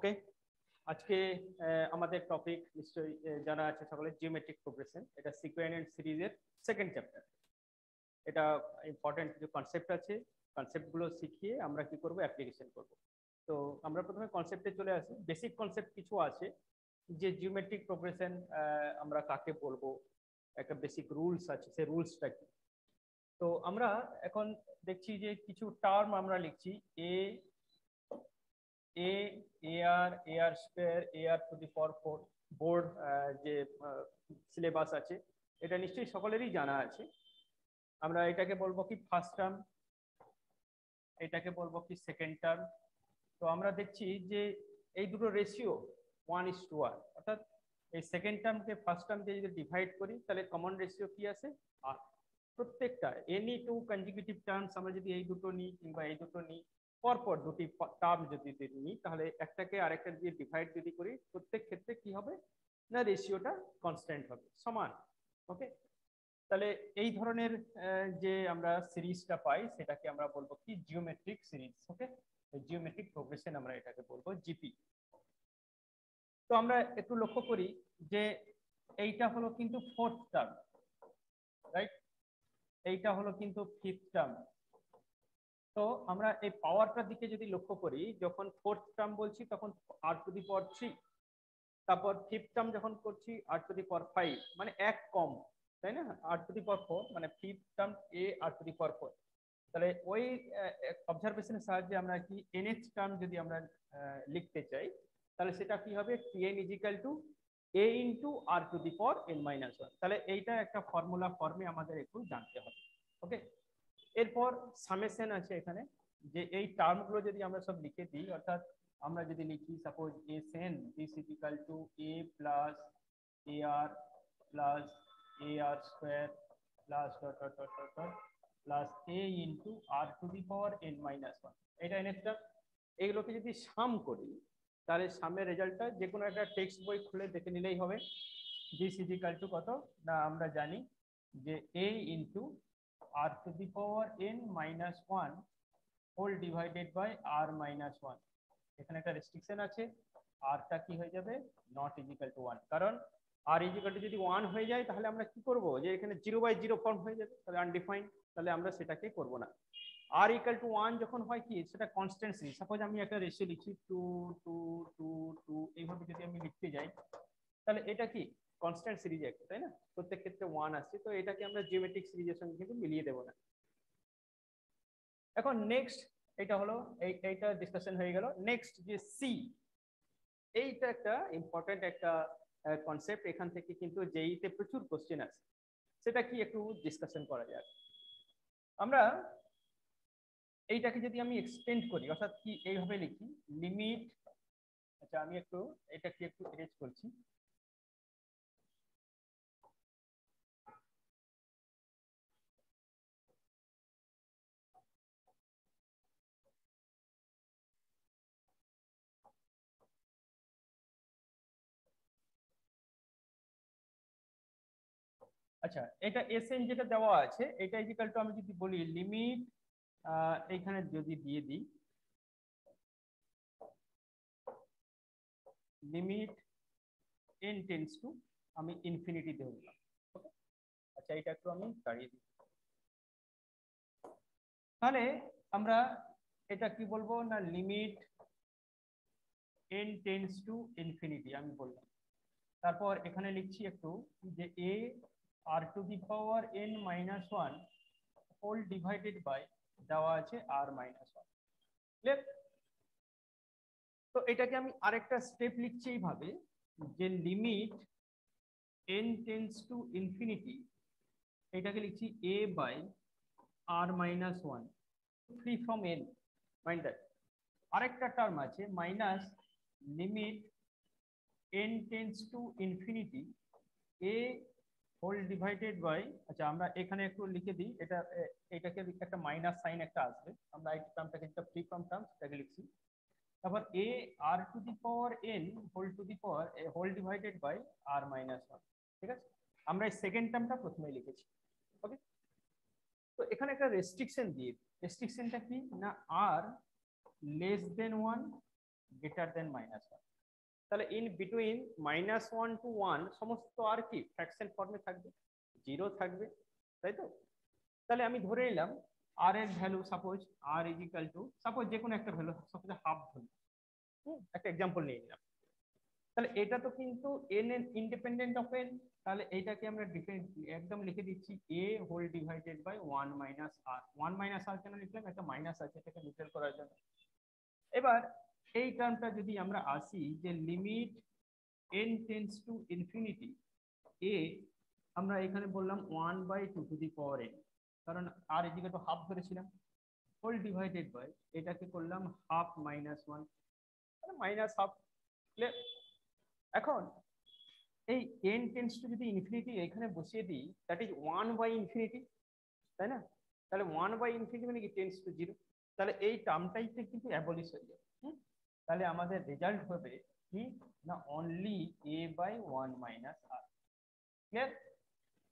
ওকে? আজকে আমাদের টপিক নিশ্চয়ই জানা আছে সকলে জিওমেট্রিক প্রোগ্রেশন এটা সিকোয়েন এন্ড সিরিজের সেকেন্ড চ্যাপ্টার এটা ইম্পর্টেন্ট কিছু কনসেপ্ট আছে কনসেপ্টগুলো শিখিয়ে আমরা কি করব অ্যাপ্লিকেশন করব। তো আমরা প্রথমে কনসেপ্টে চলে আসি। বেসিক কনসেপ্ট কিছু আছে যে জিওমেট্রিক প্রোগ্রেশন আমরা কাকে বলব, একটা বেসিক রুলস আছে, সেই রুলসটা কি? তো আমরা এখন দেখছি যে কিছু টার্ম আমরা লিখছি A A A R A R square A R to the power four board যে সিলেবাস আছে, এটা নিশ্চয়ই সকলেরই জানা আছে। আমরা এটাকে বলব কি ফার্স্ট টার্ম এটাকে বলব কি সেকেন্ড টার্ম তো আমরা দেখছি যে এই দুটো ratio one is to one অর্থাৎ এই সেকেন্ড টার্মকে ফার্স্ট টার্ম দিয়ে যদি ডিভাইড করি, তাহলে কমন রেশিও কি আছে? আর প্রত্যেকটা এনি টু কনজিকিউটিভ টার্মস আমরা যদি এই দুটো নিই কিংবা এই দুটো নিই পরপর দুটি টার্ম যদি নিই, তাহলে একটাকে আরেকটা দিয়ে ডিভাইড যদি করি, প্রত্যেক ক্ষেত্রে কি হবে? না রেশিওটা কনস্ট্যান্ট হবে, সমান ওকে তাহলে এই ধরনের যে আমরা সিরিজটা পাই, সেটাকে আমরা বলব কি? Geometric series okay geometric progression আমরা এটাকে বলব জিপি তো আমরা একটু লক্ষ্য করি যে এইটা হলো কিন্তু ফোর্থ টার্ম রাইট এইটা হলো কিন্তু ফিফথ টার্ম তো আমরা এই পাওয়ারটার দিকে যদি লক্ষ্য করি, যখন ফোর্থ টার্ম বলছি, তখন R to the power three তারপর ফিফথ টার্ম যখন করছি আর টু দি পাওয়ার ফাইভ মানে এক কম, তাই না? R to the power four মানে fifth term A R to the power four তাহলে ওই অবজারভেশনের সাহায্যে আমরা কি এনএচ টার্ম যদি আমরা লিখতে চাই, তাহলে সেটা কি হবে? T N equal to A into R to the power N minus one তাহলে এইটা একটা ফর্মুলা ফর্মে আমাদের একটু জানতে হবে ওকে এরপর সামেশন আছে এখানে, যে এই টার্মগুলো যদি আমরা সব লিখে দিই, অর্থাৎ আমরা যদি লিখি suppose S N this equal to A plus A R plus A R square plus dot dot dot dot plus A into R to the power N minus one এটা এনএসটা এগুলোকে যদি সাম করি, তাহলে সামের রেজাল্টটা যে কোনো একটা টেক্সট বই খুলে দেখে নিলেই হবে। দিস ইজিক্যাল টু কত? না, আমরা জানি যে A into R to the power N minus one whole divided by R minus one এখানে একটা রেস্ট্রিকশন আছে। r আরটা কি হয়ে যাবে? নট ইজিক্যাল টু ওয়ান কারণ আর ইজিক্যাল টু যদি ওয়ান হয়ে যায়, তাহলে আমরা কি করব? যে এখানে জিরো বাই জিরো ফর্ম হয়ে যাবে, তাহলে আনডিফাইন্ড তাহলে আমরা সেটাকে করব না। আর ইকাল টু ওয়ান যখন হয় কি, সেটা কনস্ট্যান্ট সিরিজ সাপোজ আমি একটা রেশিও লিখছি টু টু টু টু এইভাবে যদি আমি লিখতে যাই, তাহলে এটা কি? কনস্ট্যান্ট সিরিজ একটা তাই না? প্রত্যেক ক্ষেত্রে ওয়ান আসছে তো এটাকে আমরা জিওমেট্রিক সিরিজের সঙ্গে কিন্তু মিলিয়ে দেবো না। এখন নেক্সট এটা হলো, এই, এইটা ডিসকাশন হয়ে গেল। নেক্সট যে সি এইটা একটা ইম্পর্টেন্ট একটা কনসেপ্ট এখান থেকে কিন্তু যেইতে প্রচুর কোশ্চেন আছে সেটা কি একটু ডিসকাশন করা যাক? আমরা এইটাকে যদি আমি এক্সটেন্ড করি, অর্থাৎ কি এইভাবে লিখি লিমিট আচ্ছা আমি একটু এটাকে একটু এরেজ করছি? আচ্ছা এটা এস এন যেটা দেওয়া আছে, এটা ইজিক্যাল টু আমি যদি বলি লিমিট এইখানে যদি দিয়ে দিই লিমিট এন টেন্স টু আমি ইনফিনিটি দিয়ে দিলাম আচ্ছা এটা একটু আমি দাঁড়িয়ে দিই। তাহলে আমরা এটা কি বলব না limit N tends to infinity আমি বললাম। তারপর এখানে লিখছি একটু যে A R to the power N minus one whole divided by দেওয়া আছে আর মাইনাস ওয়ান ক্লিয়ার তো এটাকে আমি আরেকটা স্টেপ লিখছি এইভাবে যে limit N tends to infinity এটাকে লিখছি A by R minus one free from N mind that আরেকটা টার্ম আছে minus limit N tends to infinity A whole divided by আচ্ছা আমরা এখানে একটু লিখে দিই, এটা এটাকে একটা মাইনাস সাইন একটা আসবে। আমরা এই টার্মটাকে যেটা ফ্রি ফ্রম টার্ম সেটাকে লিখছি। তারপর A R to the power N whole to the power whole divided by R minus one ঠিক আছে? আমরা এই সেকেন্ড টার্মটা প্রথমে লিখেছি ওকে তো এখানে একটা রেস্ট্রিকশন দিয়ে রেস্ট্রিকশনটা কি? না R less than one greater than minus one তাহলে in between minus one to one সমস্ত আর কি ফ্র্যাকশন ফর্মে থাকবে জিরো থাকবে, তাই তো? তাহলে আমি ধরে নিলাম আর এর value suppose R is equal to suppose যে কোনো একটা ভ্যালু সাপোজ হাফ ধরুন একটা এক্সাম্পল নিয়ে নিলাম। তাহলে এটা তো কিন্তু N N independent of N তাহলে এইটাকে আমরা একদম লিখে দিচ্ছি A whole divided by one minus R one minus R কেন লিখলাম? একটা মাইনাস আছে এটাকে নিউট্রাল করার জন্য। এবার এই টার্মটা যদি আমরা আসি যে limit N tends to infinity A আমরা এখানে বললাম one by two to the power N কারণ আর এদিকে তো হাফ ধরেছিলাম। হোল ডিভাইডেড বাই এটাকে করলাম half minus one minus half এখন এই এন টেন্স টু যদি ইনফিনিটি এখানে বসিয়ে দিই that is one by infinity তাই না? তাহলে ওয়ান বাই ইনফিনিটি মানে কি টেন্স টু জিরো তাহলে এই টার্মটাই কিন্তু অ্যাবলিশ হয়ে যাবে। তাহলে আমাদের রেজাল্ট হবে কি? না only A by one minus R clear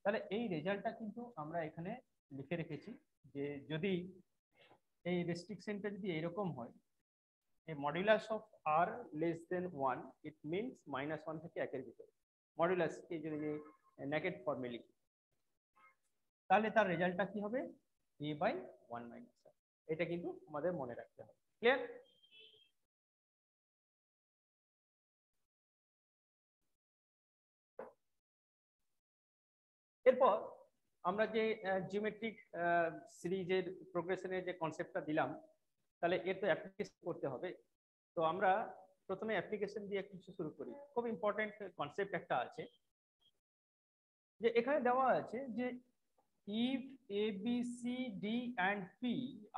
তাহলে এই রেজাল্টটা কিন্তু আমরা এখানে লিখে রেখেছি যে যদি এই রেস্ট্রিকশনটা যদি এরকম হয়, এই modulus of R less than one it means minus one থেকে একের ভিতরে। মডুলাসকে যদি নেগেট ফর্মে লিখি। তাহলে তার রেজাল্টটা কি হবে? এ বাই ওয়ান মাইনাস এটা কিন্তু আমাদের মনে রাখতে হবে। ক্লিয়ার এরপর আমরা যে জিওমেট্রিক সিরিজের প্রোগ্রেশনের যে কনসেপ্টটা দিলাম, তাহলে এর তো অ্যাপ্লিকেশন করতে হবে। তো আমরা প্রথমে অ্যাপ্লিকেশন দিয়ে কিছু শুরু করি। খুব ইম্পর্টেন্ট কনসেপ্ট একটা আছে। যে এখানে দেওয়া আছে যে if a, b, c, d and p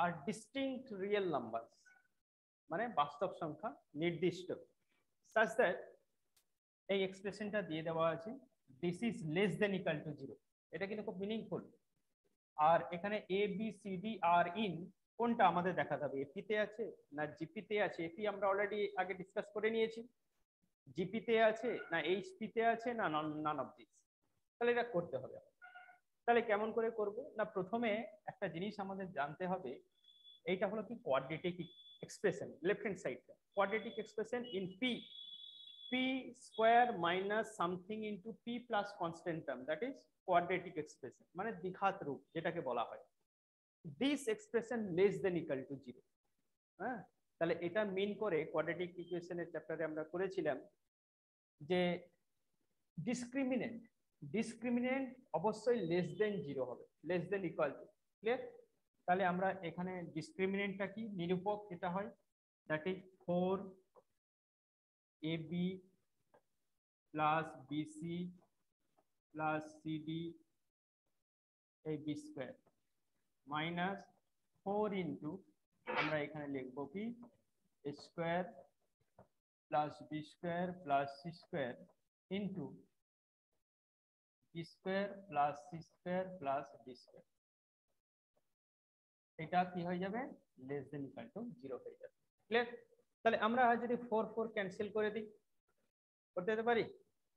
are distinct real numbers মানে বাস্তব সংখ্যা নির্দিষ্ট। such that এই এক্সপ্রেশনটা দিয়ে দেওয়া আছে। This is less than equal to zero এটা কিন্তু খুব মিনিংফুল আর এখানে A B C D are in কোনটা আমাদের দেখাতে হবে? এপিতে আছে না জিপিতে আছে? এপি আমরা অলরেডি আগে ডিসকাস করে নিয়েছি। জিপিতে আছে না এইচপিতে আছে না নান অফ দিস তাহলে এটা করতে হবে। তাহলে কেমন করে করব? না প্রথমে একটা জিনিস আমাদের জানতে হবে, এইটা হলো কি কোয়াড্রেটিক এক্সপ্রেশন লেফট হ্যান্ড সাইডটা quadratic expression in P P square minus something into P plus constant term that is quadratic expression মানে দ্বিঘাত রূপ, যেটাকে বলা হয়। This expression less than equal to zero হ্যাঁ? তাহলে এটা মিন করে কোয়াড্রেটিক ইকুয়েশনের চ্যাপ্টারে আমরা করেছিলাম যে ডিসক্রিমিনেন্ট ডিসক্রিমিনেন্ট অবশ্যই লেস দেন জিরো হবে less than equal to clear তাহলে আমরা এখানে ডিসক্রিমিনেন্টটা কি? নিরূপক এটা হয়। That is four A B plus B C plus C D এই B square minus four into আমরা এখানে লিখব কি? Square plus B square plus C square into B square plus C square plus D square এটা কি হয়ে যাবে? Less than equal to zero হয়ে যাবে। ক্লিয়ার তাহলে আমরা যদি ফোর ফোর ক্যান্সেল করে দিই, করতে যেতে পারি?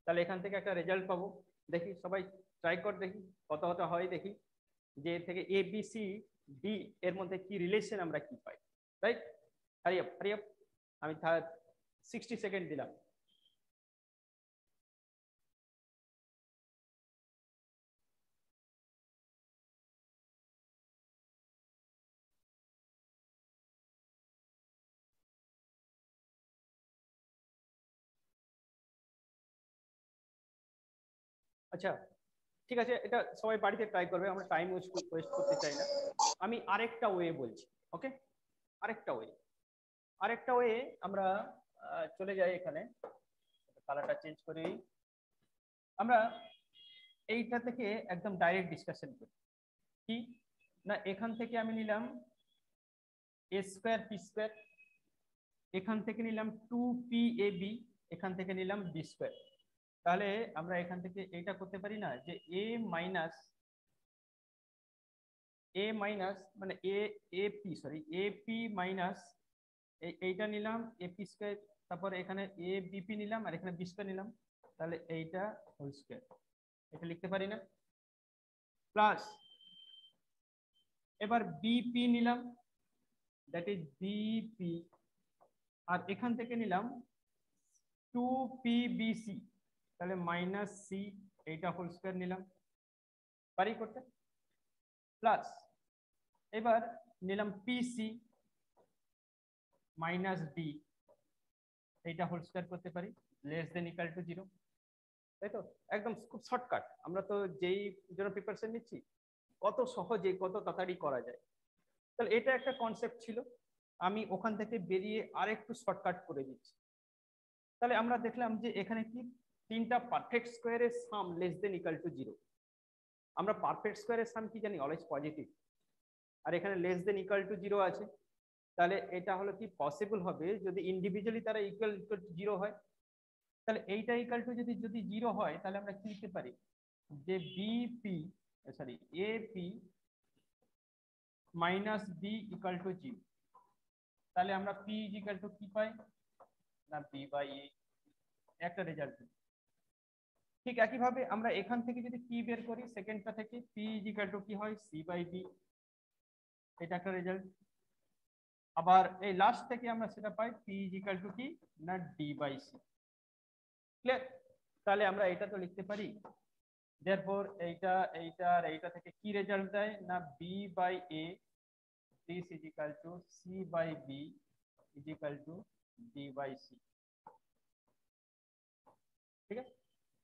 তাহলে এখান থেকে একটা রেজাল্ট পাবো। দেখি, সবাই ট্রাই কর, দেখি কত কত হয়, দেখি যে থেকে এ বি সি ডি এর মধ্যে কি রিলেশন আমরা কি পাই right hurry up hurry up আমি সিক্সটি সেকেন্ড দিলাম। আচ্ছা ঠিক আছে, এটা সবাই বাড়িতে ট্রাই করবে, আমরা টাইম ওয়েস্ট করতে চাই না। আমি আরেকটা ওয়ে বলছি ওকে আরেকটা ওয়ে আরেকটা ওয়ে আমরা চলে যাই এখানে। কালারটা চেঞ্জ করি আমরা এইটা থেকে একদম ডাইরেক্ট ডিসকাশন করি। কি? না, এখান থেকে আমি নিলাম এ স্কোয়ার পি স্কোয়ার এখান থেকে নিলাম টু পি এ বি এখান থেকে নিলাম বি স্কোয়ার তাহলে আমরা এখান থেকে এইটা করতে পারি না যে এ মাইনাস এ মাইনাস মানে A A P sorry A P minus এইটা নিলাম এ পি স্কোয়ার তারপর এখানে এ বিপি নিলাম আর এখানে বি নিলাম। তাহলে এইটা হোল স্কোয়ার এটা লিখতে পারি না। প্লাস এবার বিপি নিলাম দ্যাট ইজ বিপি আর এখান থেকে নিলাম টু পিবিসি তাহলে মাইনাস সি এইটা হোল স্কোয়ার নিলাম। পারি করতে? প্লাস এবার নিলাম পিসি মাইনাস ডি এইটা হোল স্কোয়ার করতে পারি less than equal to zero তাই তো? একদম খুব শর্টকাট আমরা তো যেই জন্য প্রিপারেশন নিচ্ছি, কত সহজে, কত তাড়াতাড়ি করা যায়। তাহলে এটা একটা কনসেপ্ট ছিল। আমি ওখান থেকে বেরিয়ে আরেকটু শর্টকাট করে দিচ্ছি। তাহলে আমরা দেখলাম যে এখানে কি তিনটা পারফেক্ট স্কোয়ারের sum less than equal to zero আমরা পারফেক্ট স্কোয়ারের সাম কি জানি? অলওয়েজ পজিটিভ আর এখানে less than equal to zero আছে। তাহলে এটা হলো কি? পসিবল হবে যদি ইন্ডিভিজুয়ালি তারা ইকুয়াল ইকুয়াল টু জিরো হয়। তাহলে এইটা ইকাল টু যদি যদি জিরো হয়, তাহলে আমরা কি লিখতে পারি? যে B P sorry A P minus B equal to zero তাহলে আমরা পি ইকাল টু কি পাই? না বি বাই এ একটা রেজাল্ট ঠিক একইভাবে আমরা এখান থেকে যদি পি বের করি সেকেন্ডটা থেকে পি ইকাল টু কি হয়? সি বাই বি এটা একটা রেজাল্ট আবার এই লাস্ট থেকে আমরা সেটা পাই পি ইকাল টু কি? না ডি বাই সি ক্লিয়ার তাহলে আমরা এটা তো লিখতে পারি। Therefore, এইটা এইটা আর এইটা থেকে কি রেজাল্ট দেয়? না B by A this is equal to C by B equal to D by C ঠিক আছে?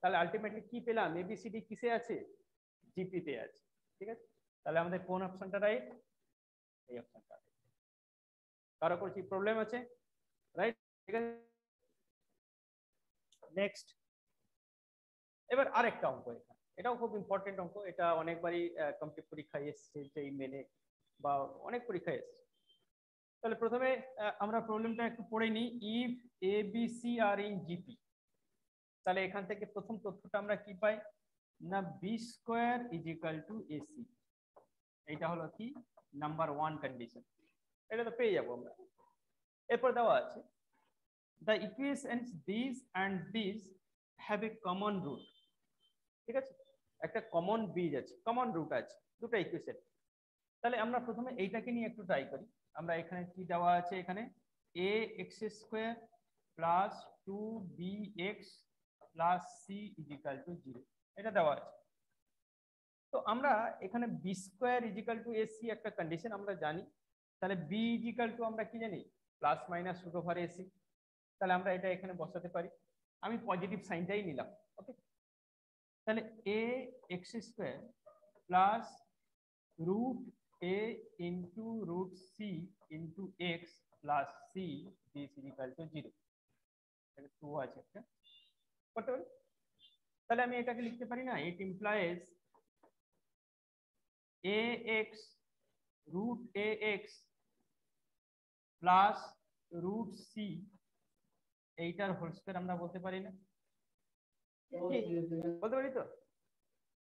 তাহলে আলটিমেটলি কি পেলাম? এবিসিডি কিসে আছে? জিপি তে আছে। ঠিক আছে? তাহলে আমাদের কোন অপশনটা রাইট এই অপশনটা কারও কোনো কি প্রবলেম আছে? রাইট ঠিক আছে? নেক্সট এবার আরেকটা অঙ্ক এখানে। এটাও খুব ইম্পর্টেন্ট অঙ্ক। এটা অনেকবারই কমপ্লিট পরীক্ষায় এসছে সেই মেনে বা অনেক পরীক্ষায় এসছে। তাহলে প্রথমে আমরা প্রবলেমটা একটু পড়ে নিই। If A B C are in G P তাহলে এখান থেকে প্রথম তথ্যটা আমরা কি পাই? না B square is equal to A C এইটা হলো কি? নাম্বার ওয়ান কন্ডিশন এটা তো পেয়ে যাব আমরা। এরপর দেওয়া আছে the equations this and this have a common root ঠিক আছে? একটা কমন বীজ আছে কমন রুট আছে, দুটো ইকুয়েশন তাহলে আমরা প্রথমে এইটাকে নিয়ে একটু ট্রাই করি। আমরা এখানে কি দেওয়া আছে এখানে? A X square plus two B X plus C equal to zero এটা দেওয়া আছে। তো আমরা এখানে B square equal to A C একটা কন্ডিশন আমরা জানি। তাহলে বি ইজিক্যাল টু আমরা কি জানি? Plus minus root over A C তাহলে আমরা এটা এখানে বসাতে পারি। আমি পজিটিভ সাইনটাই নিলাম ওকে তাহলে A X square plus root A into root C into X plus C this equal to zero two আছে একটা। করতে পারি? তাহলে আমি এটাকে লিখতে পারি না? It implies A X root A X plus root C এইটার হোল স্কোয়ার আমরা বলতে পারি না? বলতে পারি তো?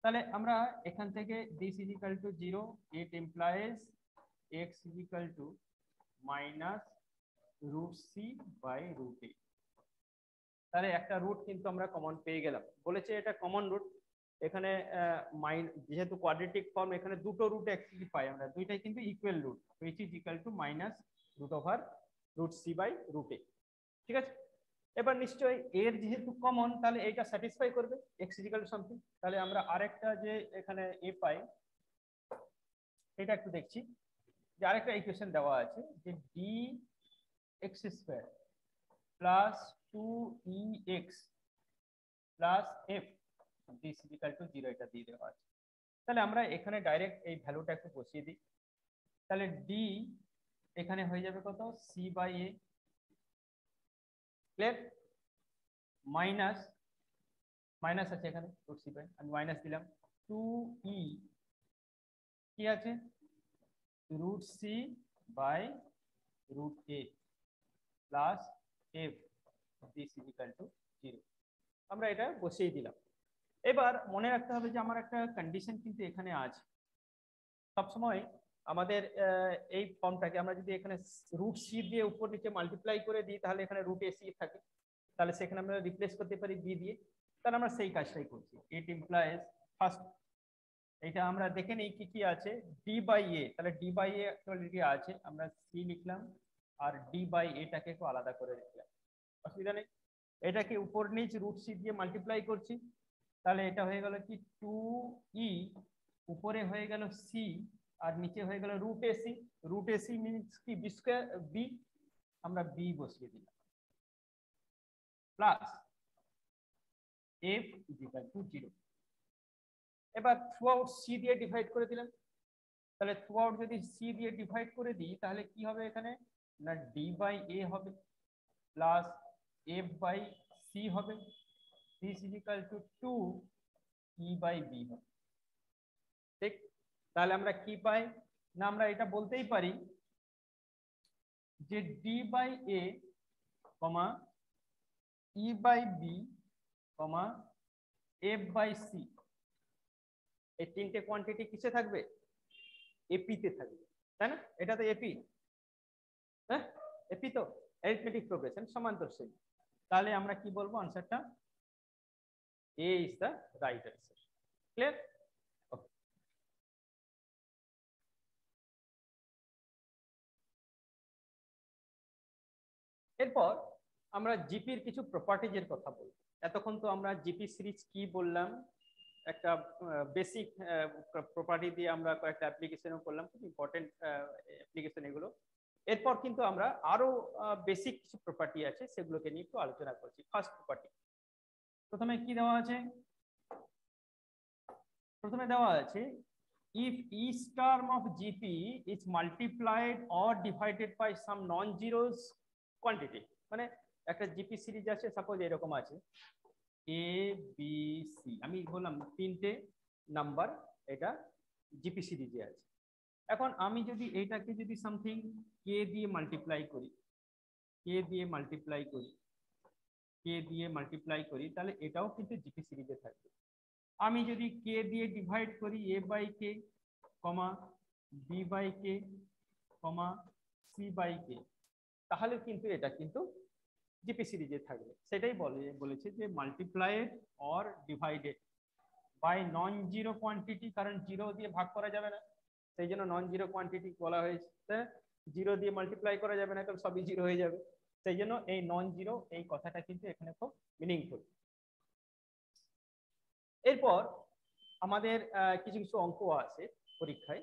তাহলে আমরা এখান থেকে this is equal to zero it implies X is equal to minus root C by root A তাহলে একটা রুট কিন্তু আমরা কমন পেয়ে গেলাম। বলেছে এটা কমন রুট এখানে মাইন যেহেতু কোয়াড্রেটিক ফর্ম এখানে দুটো রুট অ্যাকচুয়ালি পাই আমরা। দুইটাই কিন্তু equal root which is equal to minus root over root C by root A ঠিক আছে? এবার নিশ্চয়ই এর যেহেতু কমন তাহলে এইটা স্যাটিসফাই করবে এক্স ইজিক্যাল সামথিং তাহলে আমরা আরেকটা যে এখানে এ পাই, এটা একটু দেখছি। যে আরেকটা ইকুয়েশন দেওয়া আছে যে D X square plus two E X plus F this equal to zero এটা দিয়ে দেওয়া আছে। তাহলে আমরা এখানে ডাইরেক্ট এই ভ্যালুটা একটু বসিয়ে দিই। তাহলে ডি এখানে হয়ে যাবে কত? C by A clear minus minus আছে এখানে রুট সি বাই আমি মাইনাস দিলাম। টু ই কি আছে? Root C by root A plus F this equal to zero আমরা এটা বসিয়ে দিলাম। এবার মনে রাখতে হবে যে আমার একটা কন্ডিশন কিন্তু এখানে আছে। সবসময় আমাদের এই ফর্মটাকে আমরা যদি এখানে রুট সি দিয়ে উপর নিচে মাল্টিপ্লাই করে দিই, তাহলে এখানে রুট এ সি থাকে। তাহলে সেখানে আমরা রিপ্লেস করতে পারি বি দিয়ে। তাহলে আমরা সেই কাজটাই করছি। ইট ইমপ্লয়েজ ফার্স্ট এটা আমরা দেখে নিই কি কি আছে। ডি বাই এ তাহলে ডি বাই এ আছে। আমরা সি লিখলাম। আর ডি বাই এটাকে একটু আলাদা করে লিখলাম। অসুবিধা নেই। এটাকে উপর নিচ রুট সি দিয়ে মাল্টিপ্লাই করছি। তাহলে এটা হয়ে গেল কি? টু ই উপরে হয়ে গেল সি আর নিচে হয়ে গেল root A C root A C means কি? বি স্কোয়ার বি আমরা বি বসিয়ে দিলাম। Plus F is equal to zero এবার থ্রু আউট সি দিয়ে ডিভাইড করে দিলাম। তাহলে থ্রু আউট যদি সি দিয়ে ডিভাইড করে দিই, তাহলে কি হবে এখানে? না ডি বাই এ হবে। প্লাস এফ বাই সি হবে। This is equal to two E by B হবে। ঠিক? তাহলে আমরা কি পাই? না, আমরা এটা বলতেই পারি যে D by A comma E by B comma F by C এই তিনটে কোয়ান্টিটি কিসে থাকবে? এপিতে থাকবে। তাই না? এটা তো এপি হ্যাঁ? এপি তো অ্যারিথমেটিক প্রোগ্রেশন সমান্তর শ্রেণি। তাহলে আমরা কি বলব আনসারটা A is the right answer clear এরপর আমরা জিপির কিছু প্রপার্টিজের কথা বলব। এতক্ষণ তো আমরা জিপি সিরিজ কি বললাম, একটা বেসিক প্রপার্টি দিয়ে আমরা কয়েকটা অ্যাপ্লিকেশনও করলাম। খুব ইম্পর্টেন্ট অ্যাপ্লিকেশন এগুলো। এরপর কিন্তু আমরা আরও বেসিক কিছু প্রপার্টি আছে, সেগুলোকে নিয়ে একটু আলোচনা করছি। ফার্স্ট প্রপার্টি প্রথমে কি দেওয়া আছে? প্রথমে দেওয়া আছে, if each term of GP is multiplied or divided by some non-zeros quantity মানে একটা জিপি সিরিজ আছে সাপোজ এরকম আছে। এ বি সি আমি বললাম তিনটে নাম্বার এটা জিপি সিরিজে আছে। এখন আমি যদি এইটাকে যদি সামথিং কে দিয়ে মাল্টিপ্লাই করি। কে দিয়ে মাল্টিপ্লাই করি। কে দিয়ে মাল্টিপ্লাই করি, তাহলে এটাও কিন্তু জিপি সিরিজে থাকবে। আমি যদি কে দিয়ে ডিভাইড করি A by K comma B by K comma C by K তাহলে কিন্তু এটা কিন্তু জিপি সিরিজে থাকবে। সেটাই বলে, বলেছে যে multiplied or divided by non zero quantity কারণ জিরো দিয়ে ভাগ করা যাবে না। সেই জন্য নন জিরো কোয়ান্টিটি বলা হয়েছে। জিরো দিয়ে মাল্টিপ্লাই করা যাবে না কারণ সবই জিরো হয়ে যাবে। সেই জন্য এই নন জিরো এই কথাটা কিন্তু এখানে খুব মিনিংফুল এরপর আমাদের কিছু কিছু অঙ্ক আছে পরীক্ষায়।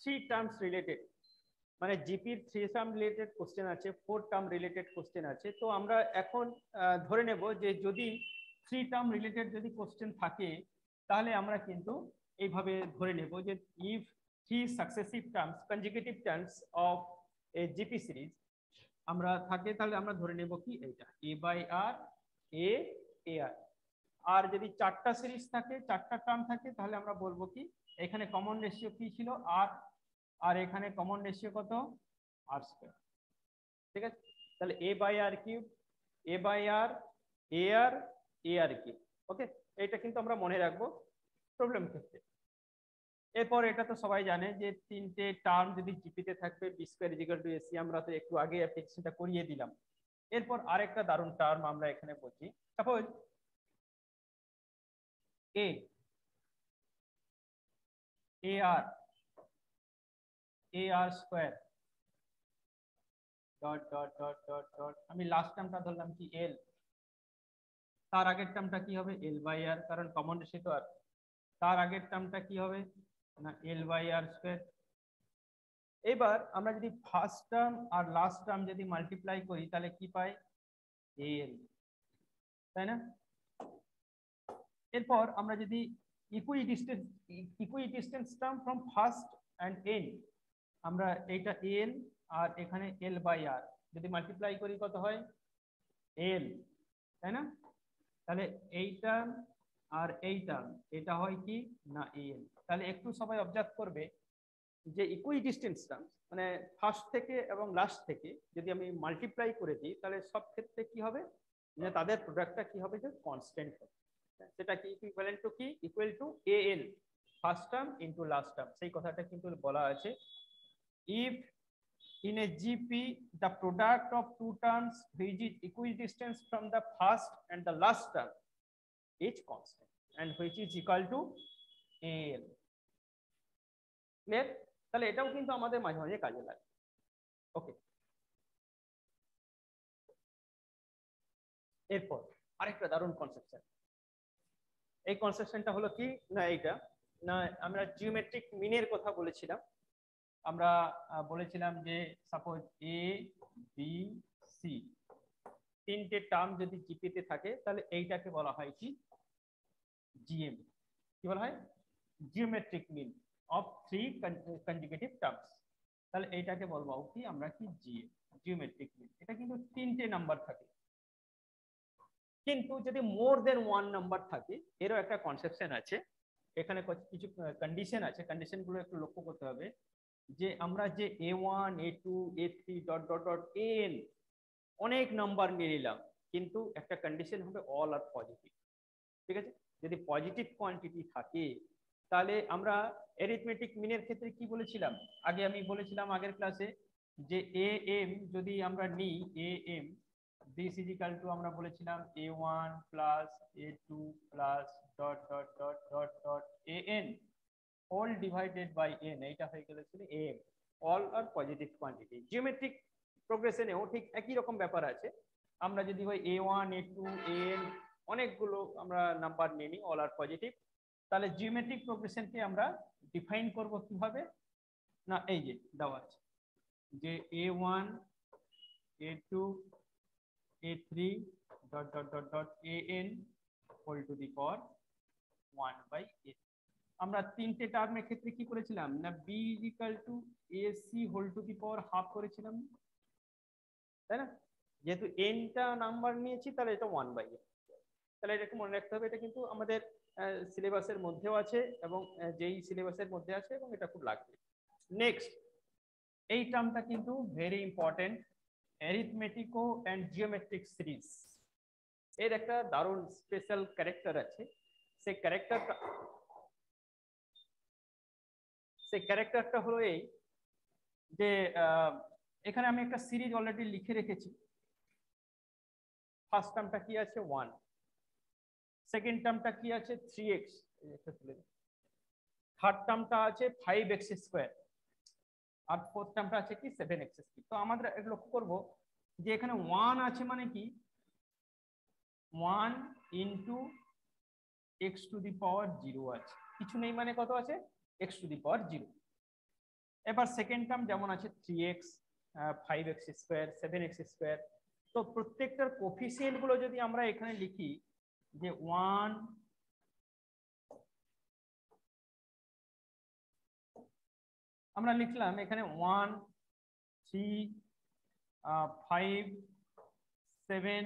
থ্রি টার্মস রিলেটেড মানে জিপির থ্রি টার্ম রিলেটেড কোশ্চেন আছে ফোর টার্ম রিলেটেড কোশ্চেন আছে। তো আমরা এখন ধরে নেব যে যদি থ্রি টার্ম রিলেটেড যদি কোশ্চেন থাকে, তাহলে আমরা কিন্তু এইভাবে ধরে নেব যে if three successive terms consecutive terms of a GP series আমরা থাকে, তাহলে আমরা ধরে নেব কি এইটা? A by r A a আর আর যদি চারটা সিরিজ থাকে, চারটা টার্ম থাকে, তাহলে আমরা বলব কি, এখানে কমন রেশিও কি ছিল? আর আর এখানে কমন রেশিও কত? আর স্কোয়ার ঠিক আছে? তাহলে a by r cube a by r a r a r cube okay এটা কিন্তু আমরা মনে রাখব প্রবলেম ক্ষেত্রে। এরপর এটা তো সবাই জানে যে তিনটে টার্ম যদি জিপিতে থাকবে বি স্কোয়ার টু এসি আমরা তো একটু আগে অ্যাপ্লিকেশনটা করিয়ে দিলাম। এরপর আরেকটা দারুণ টার্ম আমরা এখানে বলছি। Suppose a a r a r square dot dot dot dot dot আমি লাস্ট টার্মটা ধরলাম কি এল তার আগের টার্মটা কি হবে এল বাই আর কারণ কমন রেশিও তো আর। তার আগের টার্মটা কি হবে? না এল বাই আর স্কোয়ার এবার আমরা যদি ফার্স্ট টার্ম আর লাস্ট টার্ম যদি মাল্টিপ্লাই করি, তাহলে কি পাই? এল তাই না? এরপর আমরা যদি equidistance equidistance term from first and end আমরা এইটা এল আর এখানে এল বাই আর যদি মাল্টিপ্লাই করি কত হয়? এল তাই না? তাহলে এই টার্ম আর এই টার্ম এটা হয় কি? না এল তাহলে একটু সবাই অবজার্ভ করবে যে ইকুই ডিস্টেন্স টার্ম মানে ফার্স্ট থেকে এবং লাস্ট থেকে যদি আমি মাল্টিপ্লাই করে দিই, তাহলে সব ক্ষেত্রে কি হবে? যে তাদের প্রোডাক্টটা কি হবে? যে কনস্ট্যান্ট হবে। সেটা কি ইকুইভ্যালেন্ট টু কি? Equal to a l first term into last term সেই কথাটা কিন্তু বলা আছে। If in a GP the product of two terms which is equidistant from the first and the last term is constant, and which is equal to AL. Clear তাহলে এটাও কিন্তু আমাদের মাঝে মাঝে কাজে লাগে। ওকে এরপর আরেকটা দারুণ কনসেপশন এই কনসেপশনটা হলো কি? না, এইটা। না, আমরা জিওমেট্রিক মিনের কথা বলেছিলাম। আমরা বলেছিলাম যে সাপোজ এ বি সি তিনটে টার্ম যদি জিপিতে থাকে, তাহলে এইটাকে বলা হয় কি? জিএম কি বলা হয়? Geometric mean of three conjugative terms তাহলে এইটাকে বলব কি, আমরা কি জিএম জিওমেট্রিক এটা কিন্তু তিনটে নাম্বার থাকে। কিন্তু যদি মোর দেন ওয়ান নাম্বার থাকে, এরও একটা কনসেপশন আছে। এখানে কিছু কন্ডিশন আছে। কন্ডিশনগুলো একটু লক্ষ্য করতে হবে। যে আমরা যে a one a two a three dot dot dot n অনেক নাম্বার নিয়ে নিলাম। কিন্তু একটা কন্ডিশন হবে অল আর পজিটিভ ঠিক আছে? যদি পজিটিভ কোয়ান্টিটি থাকে তাহলে আমরা এরিথমেটিক মিনের ক্ষেত্রে কি বলেছিলাম? আগে আমি বলেছিলাম আগের ক্লাসে যে এ এম যদি আমরা নিই A M this is equal to আমরা বলেছিলাম a one plus a two plus dot dot dot dot dot a n all divided by n এইটা হয়ে গেলে ছিল M all are positive quantity geometric প্রোগ্রেশনেও ঠিক একই রকম ব্যাপার আছে। আমরা যদি হয় a one a two a n অনেকগুলো আমরা নাম্বার নিয়ে নিই অল আর পজিটিভ তাহলে জিওমেট্রিক প্রোগ্রেশনকে আমরা ডিফাইন করব কীভাবে? না, এই যে দেওয়া আছে যে a one a two a three dot dot dot dot a n whole to the power one by a আমরা তিনটে টার্মের ক্ষেত্রে কি করেছিলাম? না b equal to a c whole to the power half করেছিলাম। তাই না? যেহেতু এনটা নাম্বার নিয়েছি, তাহলে এটা ওয়ান বাই এ তাহলে এটাকে মনে রাখতে হবে, এটা কিন্তু আমাদের সিলেবাসের মধ্যেও আছে এবং যেই সিলেবাসের মধ্যে আছে এবং এটা খুব লাগবে। নেক্সট এই টার্মটা কিন্তু very important arithmetico and geometric series এর একটা দারুণ স্পেশাল ক্যারেক্টার আছে। সেই ক্যারেক্টারটা সেই ক্যারেক্টারটা হলো এই যে এখানে আমি একটা সিরিজ অলরেডি লিখে রেখেছি। ফার্স্ট টার্মটা কি আছে? ওয়ান সেকেন্ড টার্মটা কি আছে? থ্রি এক্স থার্ড টার্মটা আছে ফাইভ এক্স স্কোয়ার আর ফোর্থ টার্মটা আছে কি? সেভেন এক্স স্কোয়ার তো আমাদের লক্ষ্য করব যে এখানে ওয়ান আছে মানে কি? One into x to the power zero আছে। কিছু নেই মানে কত আছে? X to the power zero এবার সেকেন্ড টার্ম যেমন আছে three x five x square seven x square তো প্রত্যেকটার কোফিসিয়েন্টগুলো যদি আমরা এখানে লিখি যে ওয়ান আমরা লিখলাম এখানে ওয়ান, থ্রি ফাইভ, সেভেন,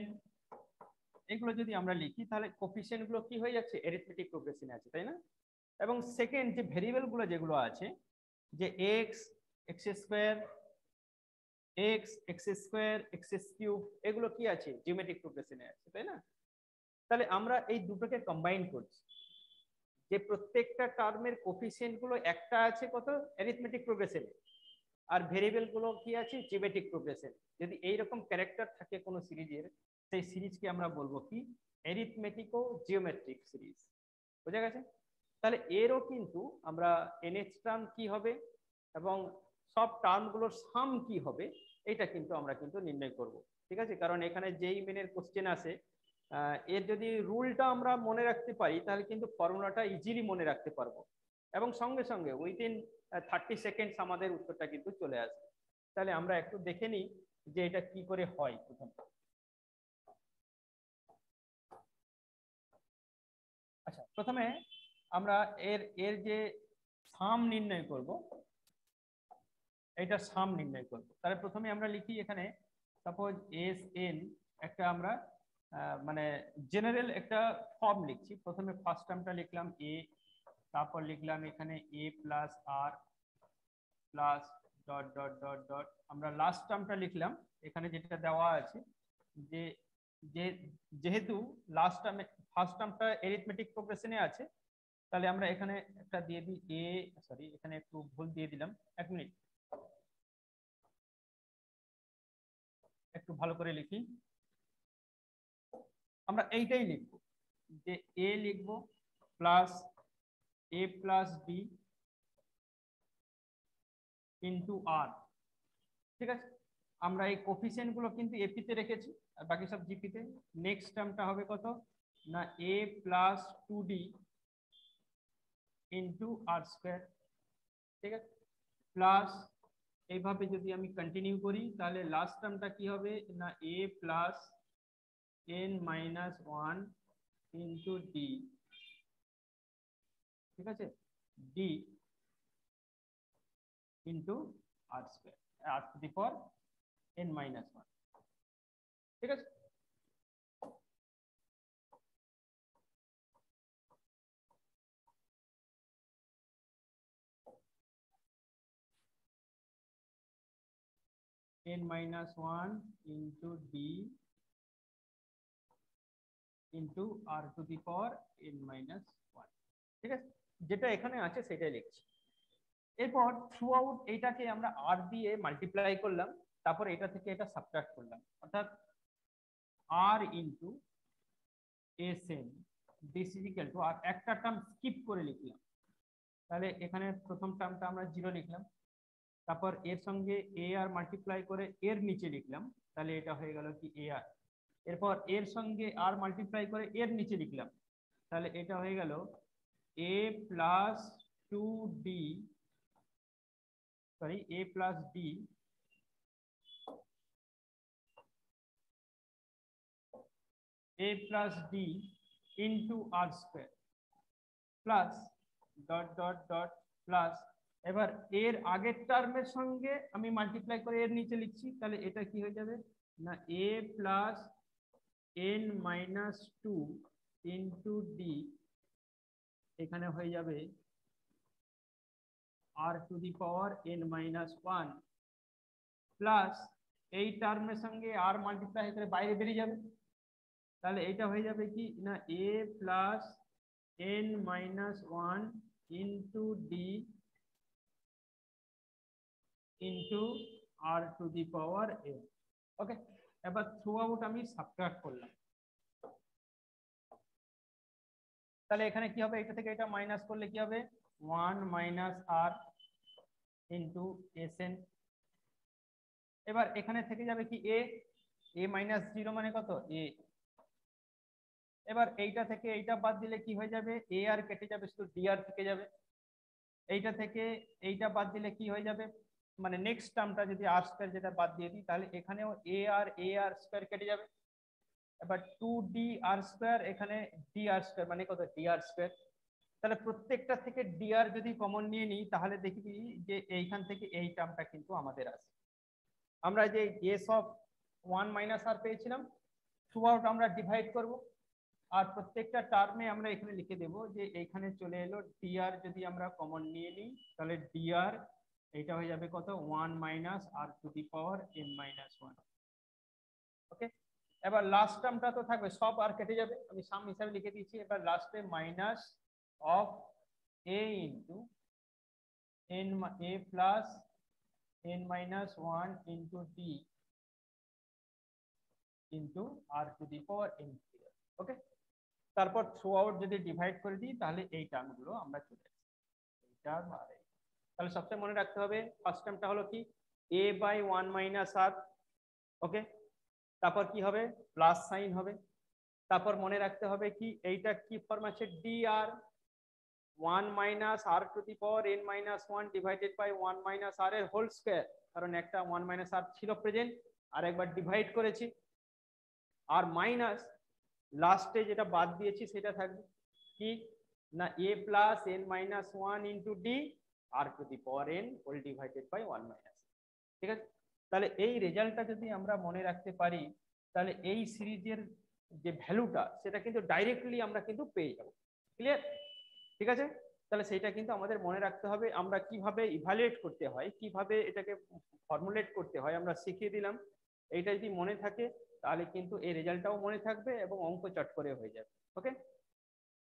এগুলো যদি আমরা লিখি তাহলে কোফিসিয়েন্টগুলো কি হয়ে যাচ্ছে? এরিথমেটিক প্রোগ্রেশনে আছে, তাই না? এবং সেকেন্ড যে ভেরিয়েবলগুলো যেগুলো আছে, যে x x square x x square x cube এগুলো কি আছে? জিওমেট্রিক প্রোগ্রেশনে আছে, তাই না? তাহলে আমরা এই দুটোকে কম্বাইন করছি। যে প্রত্যেকটা টার্মের কোফিসিয়েন্টগুলো একটা আছে কত? অ্যারিথমেটিক প্রোগ্রেশনে আর ভেরিয়েবলগুলো কি আছে? জিওমেট্রিক প্রোগ্রেশন যদি এই রকম ক্যারেক্টার থাকে কোনো সিরিজের সেই সিরিজকে আমরা বলব কি? অ্যারিথমেটিকো জিওমেট্রিক সিরিজ বোঝা গেছে? তাহলে এরও কিন্তু আমরা এনএচ টার্ম কি হবে? এবং সব টার্মগুলোর সাম কি হবে? এটা কিন্তু আমরা কিন্তু নির্ণয় করব। ঠিক আছে? কারণ এখানে যেই মেনের কোশ্চেন আসে এর যদি রুলটা আমরা মনে রাখতে পারি, তাহলে কিন্তু ফর্মুলাটা ইজিলি মনে রাখতে পারব। এবং সঙ্গে সঙ্গে উইদিন থার্টি সেকেন্ডস আমাদের উত্তরটা কিন্তু চলে আসবে। তাহলে আমরা একটু দেখে নিই যে এটা কি করে হয় প্রথম। আচ্ছা প্রথমে আমরা এর এর যে সাম নির্ণয় করব এটা সাম নির্ণয় করব। তাহলে প্রথমে আমরা লিখি এখানে সাপোজ এস এন একটা আমরা মানে জেনারেল একটা ফর্ম লিখছি। প্রথমে ফার্স্ট টার্মটা লিখলাম এ তারপর লিখলাম এখানে a plus r plus dot dot dot dot আমরা লাস্ট টার্মটা লিখলাম। এখানে যেটা দেওয়া আছে যে যেহেতু লাস্ট টার্মে ফার্স্ট টার্মটা এরিথমেটিক প্রোগ্রেশনে আছে, তাহলে আমরা এখানে একটা দিয়ে দিই এ সরি এখানে একটু ভুল দিয়ে দিলাম। এক মিনিট। একটু ভালো করে লিখি। আমরা এইটাই লিখব, যে এ লিখব plus a plus b into r ঠিক আছে? আমরা এই কোফিসিয়েন্টগুলো কিন্তু এপিতে রেখেছি, আর বাকি সব জিপিতে নেক্সট টার্মটা হবে কত? না a plus two d into r square ঠিক আছে? প্লাস এইভাবে যদি আমি কন্টিনিউ করি, তাহলে লাস্ট টার্মটা কি হবে? না a plus n minus one into d ঠিক আছে? D into r square r to the power n minus one ঠিক আছে? N minus 1 into d into r to the power n minus 1 ঠিক আছে? যেটা এখানে আছে, সেটাই লিখছি। এরপর থ্রু আউট এইটাকে আমরা আর দিয়ে মাল্টিপ্লাই করলাম, তারপর এটা থেকে এটা সাবট্রাক্ট করলাম। অর্থাৎ r into s n this is to r একটা টার্ম স্কিপ করে লিখলাম। তাহলে এখানে প্রথম টার্মটা আমরা জিরো লিখলাম। তারপর এর সঙ্গে এ আর মাল্টিপ্লাই করে এর নিচে লিখলাম। তাহলে এটা হয়ে গেল কি এ আর এরপর এর সঙ্গে আর মাল্টিপ্লাই করে এর নিচে লিখলাম। তাহলে এটা হয়ে গেল a plus two d sorry a plus d a plus d into r square plus dot dot dot plus এবার এর আগের টার্মের সঙ্গে আমি মাল্টিপ্লাই করে এর নিচে লিখছি, তাহলে এটা কি হয়ে যাবে? না a plus n minus two into d এখানে হয়ে যাবে r to the power n minus one plus এই টার্মের সঙ্গে আর মাল্টিপ্লাই করে বাইরে বেরিয়ে যাবে। তাহলে এটা হয়ে যাবে কি? না a plus n minus one into d into r to the power n okay এবার থ্রু আউট আমি সাবট্রাক্ট করলাম। তাহলে এখানে কি হবে? এটা থেকে এটা মাইনাস করলে কি হবে? One minus r into s n এবার এখানে থেকে যাবে কি? এ এ মাইনাস জিরো মানে কত? এ এবার এইটা থেকে এইটা বাদ দিলে কি হয়ে যাবে? এ আর কেটে যাবে, শুধু ডি আর থেকে যাবে। এইটা থেকে এইটা বাদ দিলে কি হয়ে যাবে? মানে নেক্সট টার্মটা যদি আর স্কোয়ার যেটা বাদ দিয়ে দিই, তাহলে এখানেও এ আর এ আর স্কোয়ার কেটে যাবে। এবার টু ডি আর স্কোয়ার এখানে ডি আর স্কোয়ার মানে কত? ডি আর স্কোয়ার তাহলে প্রত্যেকটা থেকে ডি আর যদি কমন নিয়ে নিই, তাহলে দেখবি যে এইখান থেকে এই টার্মটা কিন্তু আমাদের আছে আমরা যে s of one minus r পেয়েছিলাম থ্রু আউট আমরা ডিভাইড করব। আর প্রত্যেকটা টার্মে আমরা এখানে লিখে দেব যে এইখানে চলে এলো ডিআর যদি আমরা কমন নিয়ে নিই, তাহলে ডিআর এটা হয়ে যাবে কত? One minus r to the power n minus one okay এবার লাস্ট টার্মটা তো থাকবে, সব আর কেটে যাবে। আমি সাম হিসাবে লিখে দিয়েছি, এবার লাস্টে minus of a into n a plus n minus one into d into r to the power n okay তারপর থ্রু আউট যদি ডিভাইড করে দিই, তাহলে এই টার্মগুলো আমরা চলে আসি। এই টার্ম আর তাহলে সবসময় মনে রাখতে হবে ফার্স্ট টার্মটা হলো কি? A by one minus r okay তারপর কি হবে? প্লাস সাইন হবে। তারপর মনে রাখতে হবে কি? এইটা কি ফর্ম আছে? D r one minus r to the power n minus one divided by one minus r এর হোল স্কোয়ার কারণ একটা ওয়ান মাইনাস আর ছিল প্রেজেন্ট আর একবার ডিভাইড করেছি। আর মাইনাস লাস্টে যেটা বাদ দিয়েছি সেটা থাকবে কি? না a plus n minus one into d r to the power n whole divided by one minus ঠিক আছে? তাহলে এই রেজাল্টটা যদি আমরা মনে রাখতে পারি, তাহলে এই সিরিজের যে ভ্যালুটা সেটা কিন্তু ডাইরেক্টলি আমরা কিন্তু পেয়ে যাব। ক্লিয়ার ঠিক আছে? তাহলে সেটা কিন্তু আমাদের মনে রাখতে হবে, আমরা কীভাবে ইভালুয়েট করতে হয়, কীভাবে এটাকে ফর্মুলেট করতে হয়, আমরা শিখিয়ে দিলাম। এইটা যদি মনে থাকে, তাহলে কিন্তু এই রেজাল্টটাও মনে থাকবে এবং অঙ্ক চট করে হয়ে যাবে। ওকে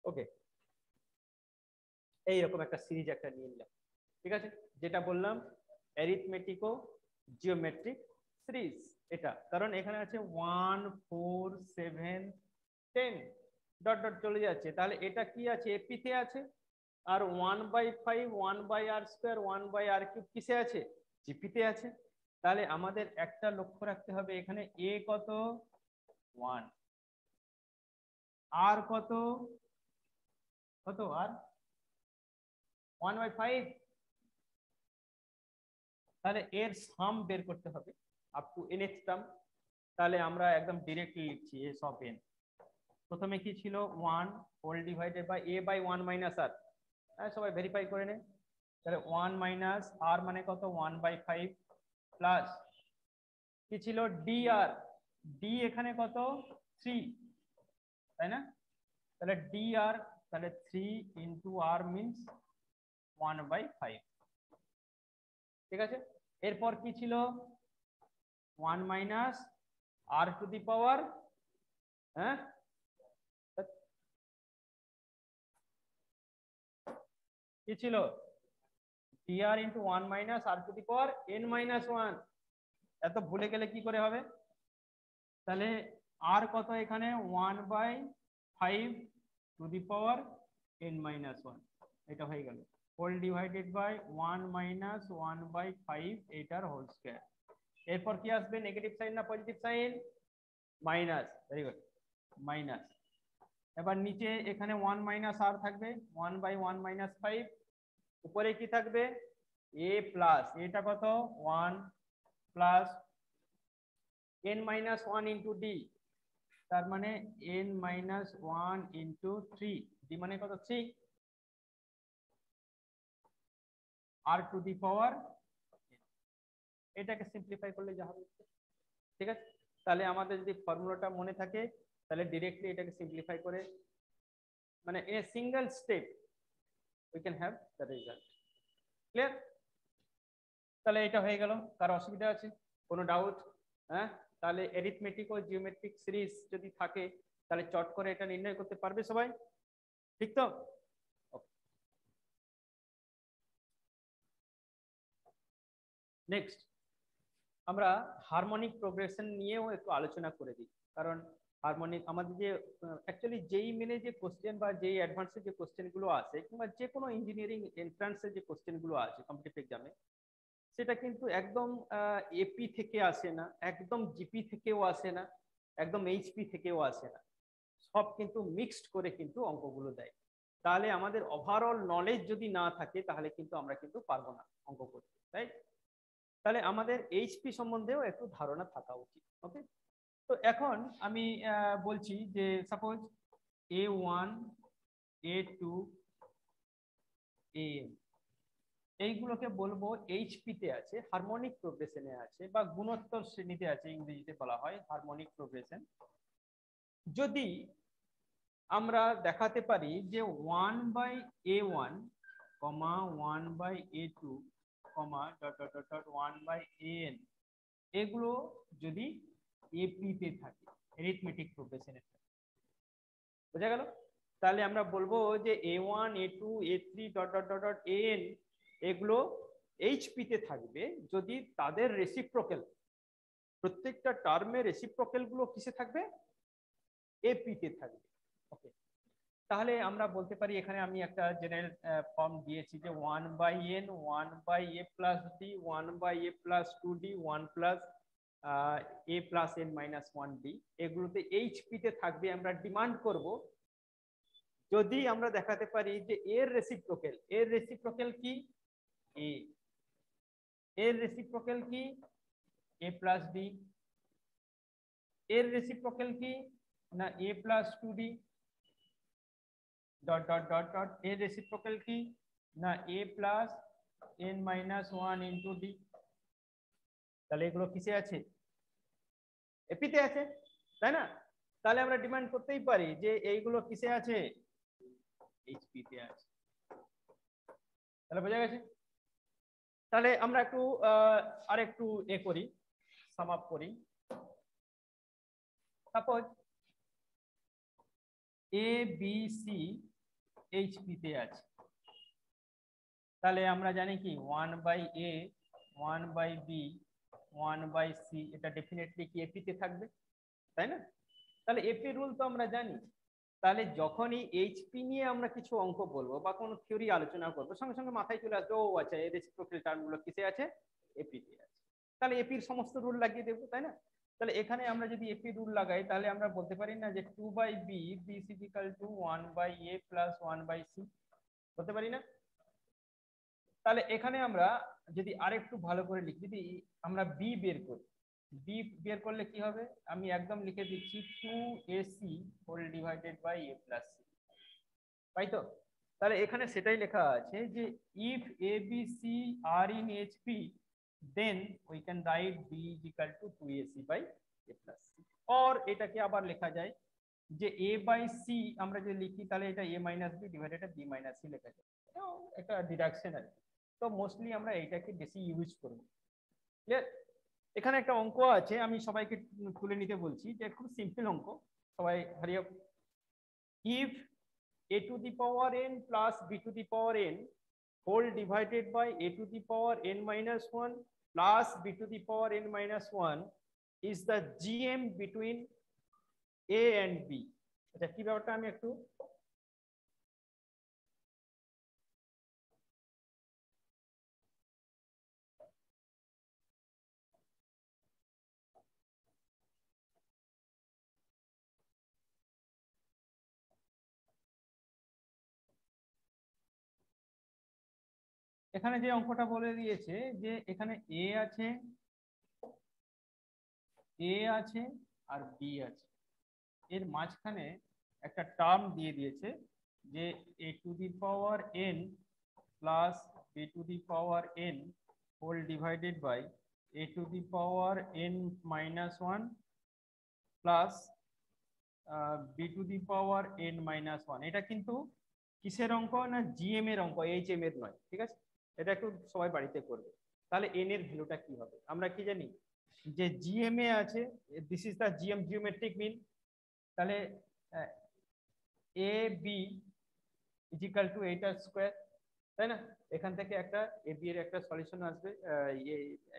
ওকে এইরকম একটা সিরিজ একটা নিয়ে নিলাম। ঠিক আছে? যেটা বললাম অ্যারিথমেটিকো জিওমেট্রিক সিরিজ এটা। কারণ এখানে আছে one four seven ten dot dot চলে যাচ্ছে। তাহলে এটা কি আছে? এপিতে আছে। আর one by five one by r square one by r cube কিসে আছে? জিপিতে আছে। তাহলে আমাদের একটা লক্ষ্য রাখতে হবে। এখানে এ কত? ওয়ান আর কত? কত? আর ওয়ান বাই ফাইভ তাহলে এর সাম বের করতে হবে আপ টু এন টার্ম তাহলে আমরা একদম ডিরেক্টলি লিখছি এস অফ এন প্রথমে কি ছিল? One whole divided by a by one minus r হ্যাঁ সবাই ভেরিফাই করে নে। তাহলে ওয়ান মাইনাস আর মানে কত? ওয়ান বাই ফাইভ প্লাস কি ছিল? ডি আর ডি এখানে কত? থ্রি তাই না? তাহলে ডি আর তাহলে three into r means one by five ঠিক আছে? এরপর কি ছিল? One minus r to the power হ্যাঁ? কি ছিল? dr into one minus r to the power n minus one এত ভুলে গেলে কি করে হবে? তাহলে আর কত এখানে? One by five to the power n minus one এটা হয়ে গেল। Whole divided by one minus one by five এটার হোল স্কোয়ার এরপর কি আসবে? নেগেটিভ সাইন না positive sign minus very good minus এবার নিচে এখানে ওয়ান মাইনাস আর থাকবে। One by one minus five উপরে কি থাকবে? এ প্লাস এটা কত? One plus n minus one into d তার মানে n minus one into three d মানে কত? থ্রি আর টু দি পাওয়ার এটাকে সিম্পলিফাই করলে যা হবে। ঠিক আছে? তাহলে আমাদের যদি ফর্মুলাটা মনে থাকে, তাহলে ডিরেক্টলি এটাকে সিম্পলিফাই করে মানে a single step we can have the result clear তাহলে এটা হয়ে গেল, কার অসুবিধা আছে? কোনো ডাউট হ্যাঁ? তাহলে এরিথমেটিক ও জিওমেট্রিক সিরিজ যদি থাকে, তাহলে চট করে এটা নির্ণয় করতে পারবে সবাই। ঠিক তো? নেক্সট আমরা হারমোনিক প্রোগ্রেশন নিয়েও একটু আলোচনা করে দিই। কারণ হারমোনিক আমাদের যে অ্যাকচুয়ালি যেই মেনে যে কোশ্চেন বা যেই অ্যাডভান্সের যে কোশ্চেনগুলো আছে, কিংবা যে কোনো ইঞ্জিনিয়ারিং এন্ট্রান্সের যে কোশ্চেনগুলো আছে কম্পিটিভ এক্সামে সেটা কিন্তু একদম এপি থেকে আসে না, একদম জিপি থেকেও আসে না, একদম এইচপি থেকেও আসে না। সব কিন্তু মিক্সড করে কিন্তু অঙ্কগুলো দেয়। তাহলে আমাদের ওভারঅল নলেজ যদি না থাকে, তাহলে কিন্তু আমরা কিন্তু পারব না অঙ্ক করতে তাই তাহলে আমাদের এইচপি সম্বন্ধেও একটু ধারণা থাকা উচিত ওকে তো এখন আমি বলছি যে suppose a one a two a এইগুলোকে বলব এইচপিতে আছে হারমোনিক প্রোগ্রেশনে আছে, বা গুণোত্তর শ্রেণীতে আছে ইংরেজিতে বলা হয় হারমোনিক প্রোগ্রেশন যদি আমরা দেখাতে পারি যে one by a one comma one by a two comma dot dot dot dot one by n এগুলো যদি এপিতে থাকে এরিথমেটিক প্রোগ্রেশনে থাকে বোঝা গেল? তাহলে আমরা বলব যে a one a two a three dot dot dot dot n এগুলো এইচপিতে থাকবে যদি তাদের রেসিপ্রোকেল প্রত্যেকটা টার্মে রেসিপ্রোকেলগুলো কিসে থাকবে? এপিতে থাকবে। ওকে তাহলে আমরা বলতে পারি এখানে আমি একটা জেনারেল ফর্ম দিয়েছি যে one by n one by a plus d one by a plus two d one plus a plus n minus one d এগুলোতে এইচপিতে থাকবে আমরা ডিমান্ড করব। যদি আমরা দেখাতে পারি যে এর রেসিপ্রোকেল এর রেসিপ্রোকেল কি? এ এর রেসিপ্রোকেল কি? এ প্লাস ডি এর রেসিপ্রোকেল কি? না a plus two d dot dot dot dot এর রেসিপ্রোকেল কি না a plus n minus one into d তাহলে এগুলো কিসে আছে? এপিতে আছে, তাই না? তাহলে আমরা ডিমান্ড করতেই পারি যে এইগুলো কিসে আছে? এইচপিতে আছে। তাহলে বোঝা গেছে? তাহলে আমরা একটু আর একটু এ করি সাম করি। সাপোজ এ বি সি এইচপিতে আছে। তাহলে আমরা জানি কি? One by a one by b one by c এটা ডেফিনেটলি কি এপিতে থাকবে? তাই না? তাহলে এপি রুল তো আমরা জানি। তাহলে যখনই এইচপি নিয়ে আমরা কিছু অঙ্ক বলব বা কোনো থিওরি আলোচনা করব, সঙ্গে সঙ্গে মাথায় চলে আসবে, ও আচ্ছা এই রেসিপ্রোকেল টার্মগুলো কিসে আছে? এপিতে আছে। তাহলে এপির সমস্ত রুল লাগিয়ে দেবো, তাই না? তাহলে এখানে আমরা যদি এপি রুল লাগাই, তাহলে আমরা বলতে পারি না যে two by b b is equal to one by a plus one by c বলতে পারি না? তাহলে এখানে আমরা যদি আরেকটু ভালো করে লিখি, যদি আমরা বি বের করি বি বের করলে কি হবে? আমি একদম লিখে দিচ্ছি two a c whole divided by a plus c তাই তো? তাহলে এখানে সেটাই লেখা আছে যে if a b c are in HP then we can write b is equal to two a c by a plus c এটাকে আবার লেখা যায় যে এ বাই সি আমরা যদি লিখি, তাহলে এটা a minus b divided by minus minus c যায়। একটা ডিডাকশন আর তো মোস্টলি আমরা এইটাকে বেশি ইউজ করব। ক্লিয়ার এখানে একটা অঙ্ক আছে, আমি সবাইকে তুলে নিতে বলছি যে খুব সিম্পল অঙ্ক। সবাই হারিয়ে if a to the power n plus b to the power n whole divided by a to the power n minus 1 plus b to the power n minus 1 is the gm between a and b আচ্ছা কি ব্যাপারটা আমি একটু এখানে যে অঙ্কটা বলে দিয়েছে যে এখানে এ আছে এ আছে আর বি আছে। এর মাঝখানে একটা টার্ম দিয়ে দিয়েছে যে a to the power n plus b to the power n whole divided by a to the power n minus one plus b to the power n minus one এটা কিন্তু কিসের অঙ্ক না জিএম এর অঙ্ক এইচ এম এর নয়, ঠিক আছে? এটা একটু সবাই বাড়িতে করবে। তাহলে এন এর ভ্যালুটা কি হবে? আমরা কি জানি? যে জিএম এ আছে this is the GM geometric mean তাহলে a b is equal to এইটার স্কোয়ার তাই না? এখান থেকে একটা এ বি এর একটা সলিউশন আসবে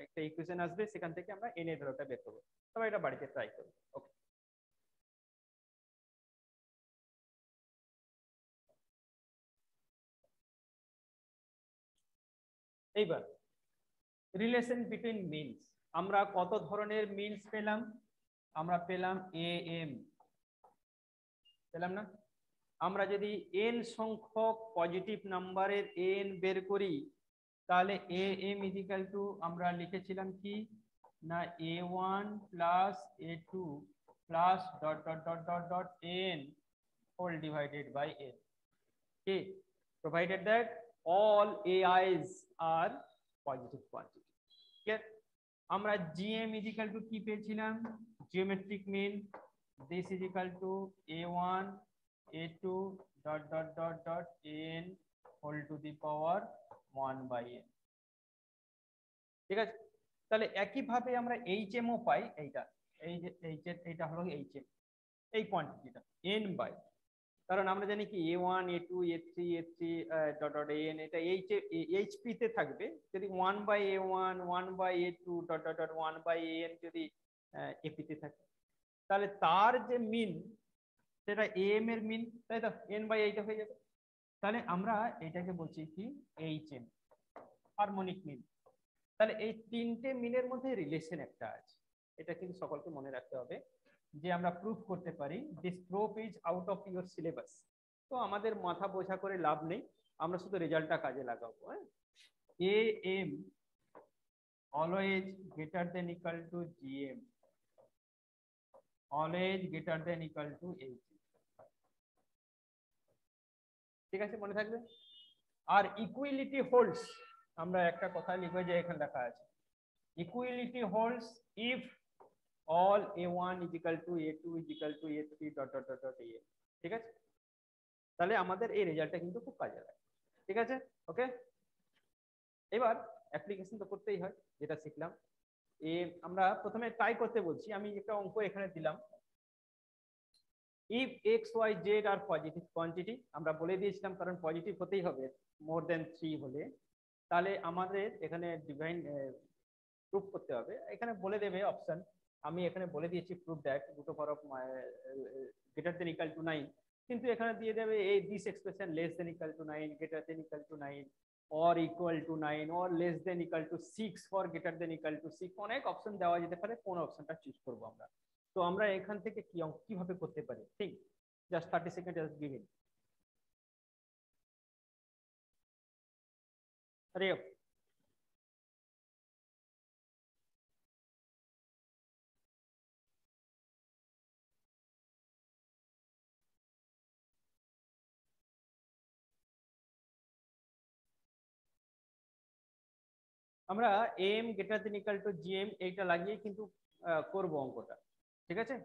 একটা ইকুয়েশন আসবে, সেখান থেকে আমরা এন এর ভ্যালুটা বের করব। সবাই এটা বাড়িতে ট্রাই করব। ওকে এইবার রিলেশন বিটুইন মিনস আমরা কত ধরনের মিনস পেলাম? আমরা পেলাম এ এম পেলাম না? আমরা যদি এন সংখ্যক পজিটিভ নাম্বারের এন বের করি, তাহলে এ এম ইজিক্যাল টু আমরা লিখেছিলাম কি? না a one plus a two plus dot dot dot dot dot n whole divided by n okay provided that all ai's are positive quantity clear আমরা gm is equal to কি পেয়েছিলাম geometric mean this is equal to a1 a2 dot dot dot dot n whole to the power 1 by n ঠিক আছে তাহলে একই ভাবে আমরা HM ও পাই এইটা এই যে এইচ এইটা হলো এইচএম এই কোয়ান্টিটিটা n বাই কারণ আমরা জানি কি a one a two a three a three dot dot n এটা এইচ এইচপি তে থাকবে। যদি one by a one one by a two dot dot dot one by a n যদি এপি তে থাকে। তাহলে তার যে মিন সেটা এ এম এর মিন তাই তো? এন বাই এইটা হয়ে যাবে। তাহলে আমরা এটাকে বলছি কি এইচ এম হারমোনিক মিন তাহলে এই তিনটে মিনের মধ্যে রিলেশন একটা আছে। এটা কিন্তু সকলকে মনে রাখতে হবে। যে আমরা প্রুফ করতে পারি this proof is out of your syllabus তো আমাদের মাথা বোঝা করে লাভ নেই, আমরা শুধু রেজাল্টটা কাজে লাগাবো হ্যাঁ? A M always greater than equal to GM always greater than equal to H ঠিক আছে, মনে থাকবে? আর ইকুইলিটি হোল্ডস আমরা একটা কথা লিখব যে এখানে লেখা আছে। Equality holds if all a1 is equal to a2 is equal to a3 dot dot dot dot, a. ঠিক আছে? তাহলে আমাদের এই রেজাল্টটা কিন্তু খুব কাজে লাগে। ঠিক আছে? ওকে এবার অ্যাপ্লিকেশন তো করতেই হয়, যেটা শিখলাম। এ, আমরা প্রথমে ট্রাই করতে বলছি। আমি একটা অঙ্ক এখানে দিলাম। If x y z are positive quantity আমরা বলে দিয়েছিলাম, কারণ পজিটিভ হতেই হবে মোর দেন থ্রি হলে। তাহলে আমাদের এখানে ডিভাইন প্রুফ করতে হবে। এখানে বলে দেবে অপশন আমি এখানে বলে দিয়েছি প্রুফ দ্যাট দুটো power of greater than equal to nine কিন্তু এখানে দিয়ে দেবে এই this expression less than equal to nine greater than equal to nine or equal to 9 or less than equal to 6 for greater than equal to 6 অনেক option দেওয়া যেতে পারে, কোন অপশনটা চুজ করব আমরা। তো আমরা এখান থেকে কি কীভাবে করতে পারি? ঠিক জাস্ট 30 সেকেন্ড জাস্ট গিভ আরে আমরা M greater than equal to GM এইটা লাগিয়ে কিন্তু করব অঙ্কটা। ঠিক আছে?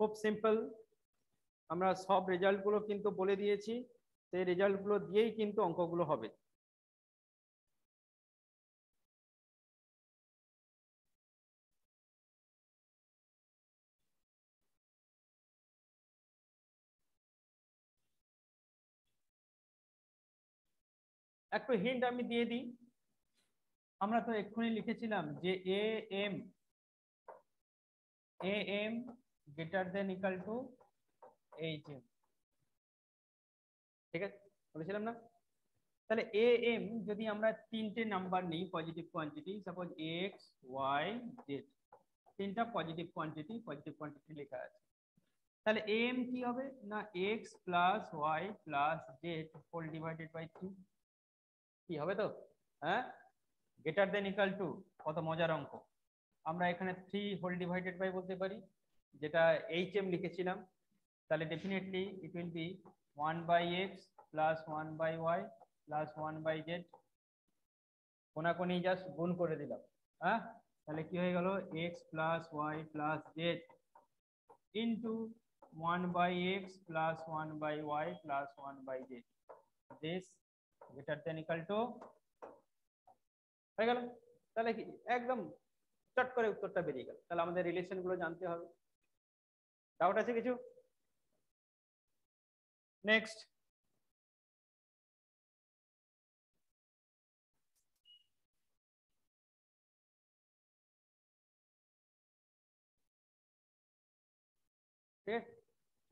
খুব সিম্পল আমরা সব রেজাল্টগুলো কিন্তু বলে দিয়েছি। সেই রেজাল্টগুলো দিয়েই কিন্তু অঙ্কগুলো হবে। একটু হিন্ট আমি দিয়ে দিই। আমরা তো এক্ষুনি লিখেছিলাম যে A M A M greater than equal to H M ঠিক আছে? বলেছিলাম না? তাহলে এ এম যদি আমরা তিনটে নাম্বার নিই positive quantity suppose x y z তিনটা পজিটিভ কোয়ান্টিটি পজিটিভ কোয়ান্টিটি লেখা আছে। তাহলে এম কি হবে? না x plus y plus z whole divided by three কি হবে তো? হ্যাঁ? গ্রেটার দেন ইকাল টু কত মজার অঙ্ক। আমরা এখানে থ্রি হোল ডিভাইডেড বাই বলতে পারি, যেটা এইচ এম লিখেছিলাম। তাহলে definitely it will be one by x plus one by y plus one by z কোনাকোনি just গুণ করে দিলাম। হ্যাঁ? তাহলে কি হয়ে গেল? X plus y plus z into one by x plus one by y plus one by z this greater than equal to হয়ে গেল। তাহলে কি? একদম চট করে উত্তরটা বেরিয়ে গেল। তাহলে আমাদের রিলেশনগুলো জানতে হবে। ডাউট আছে কিছু? নেক্সট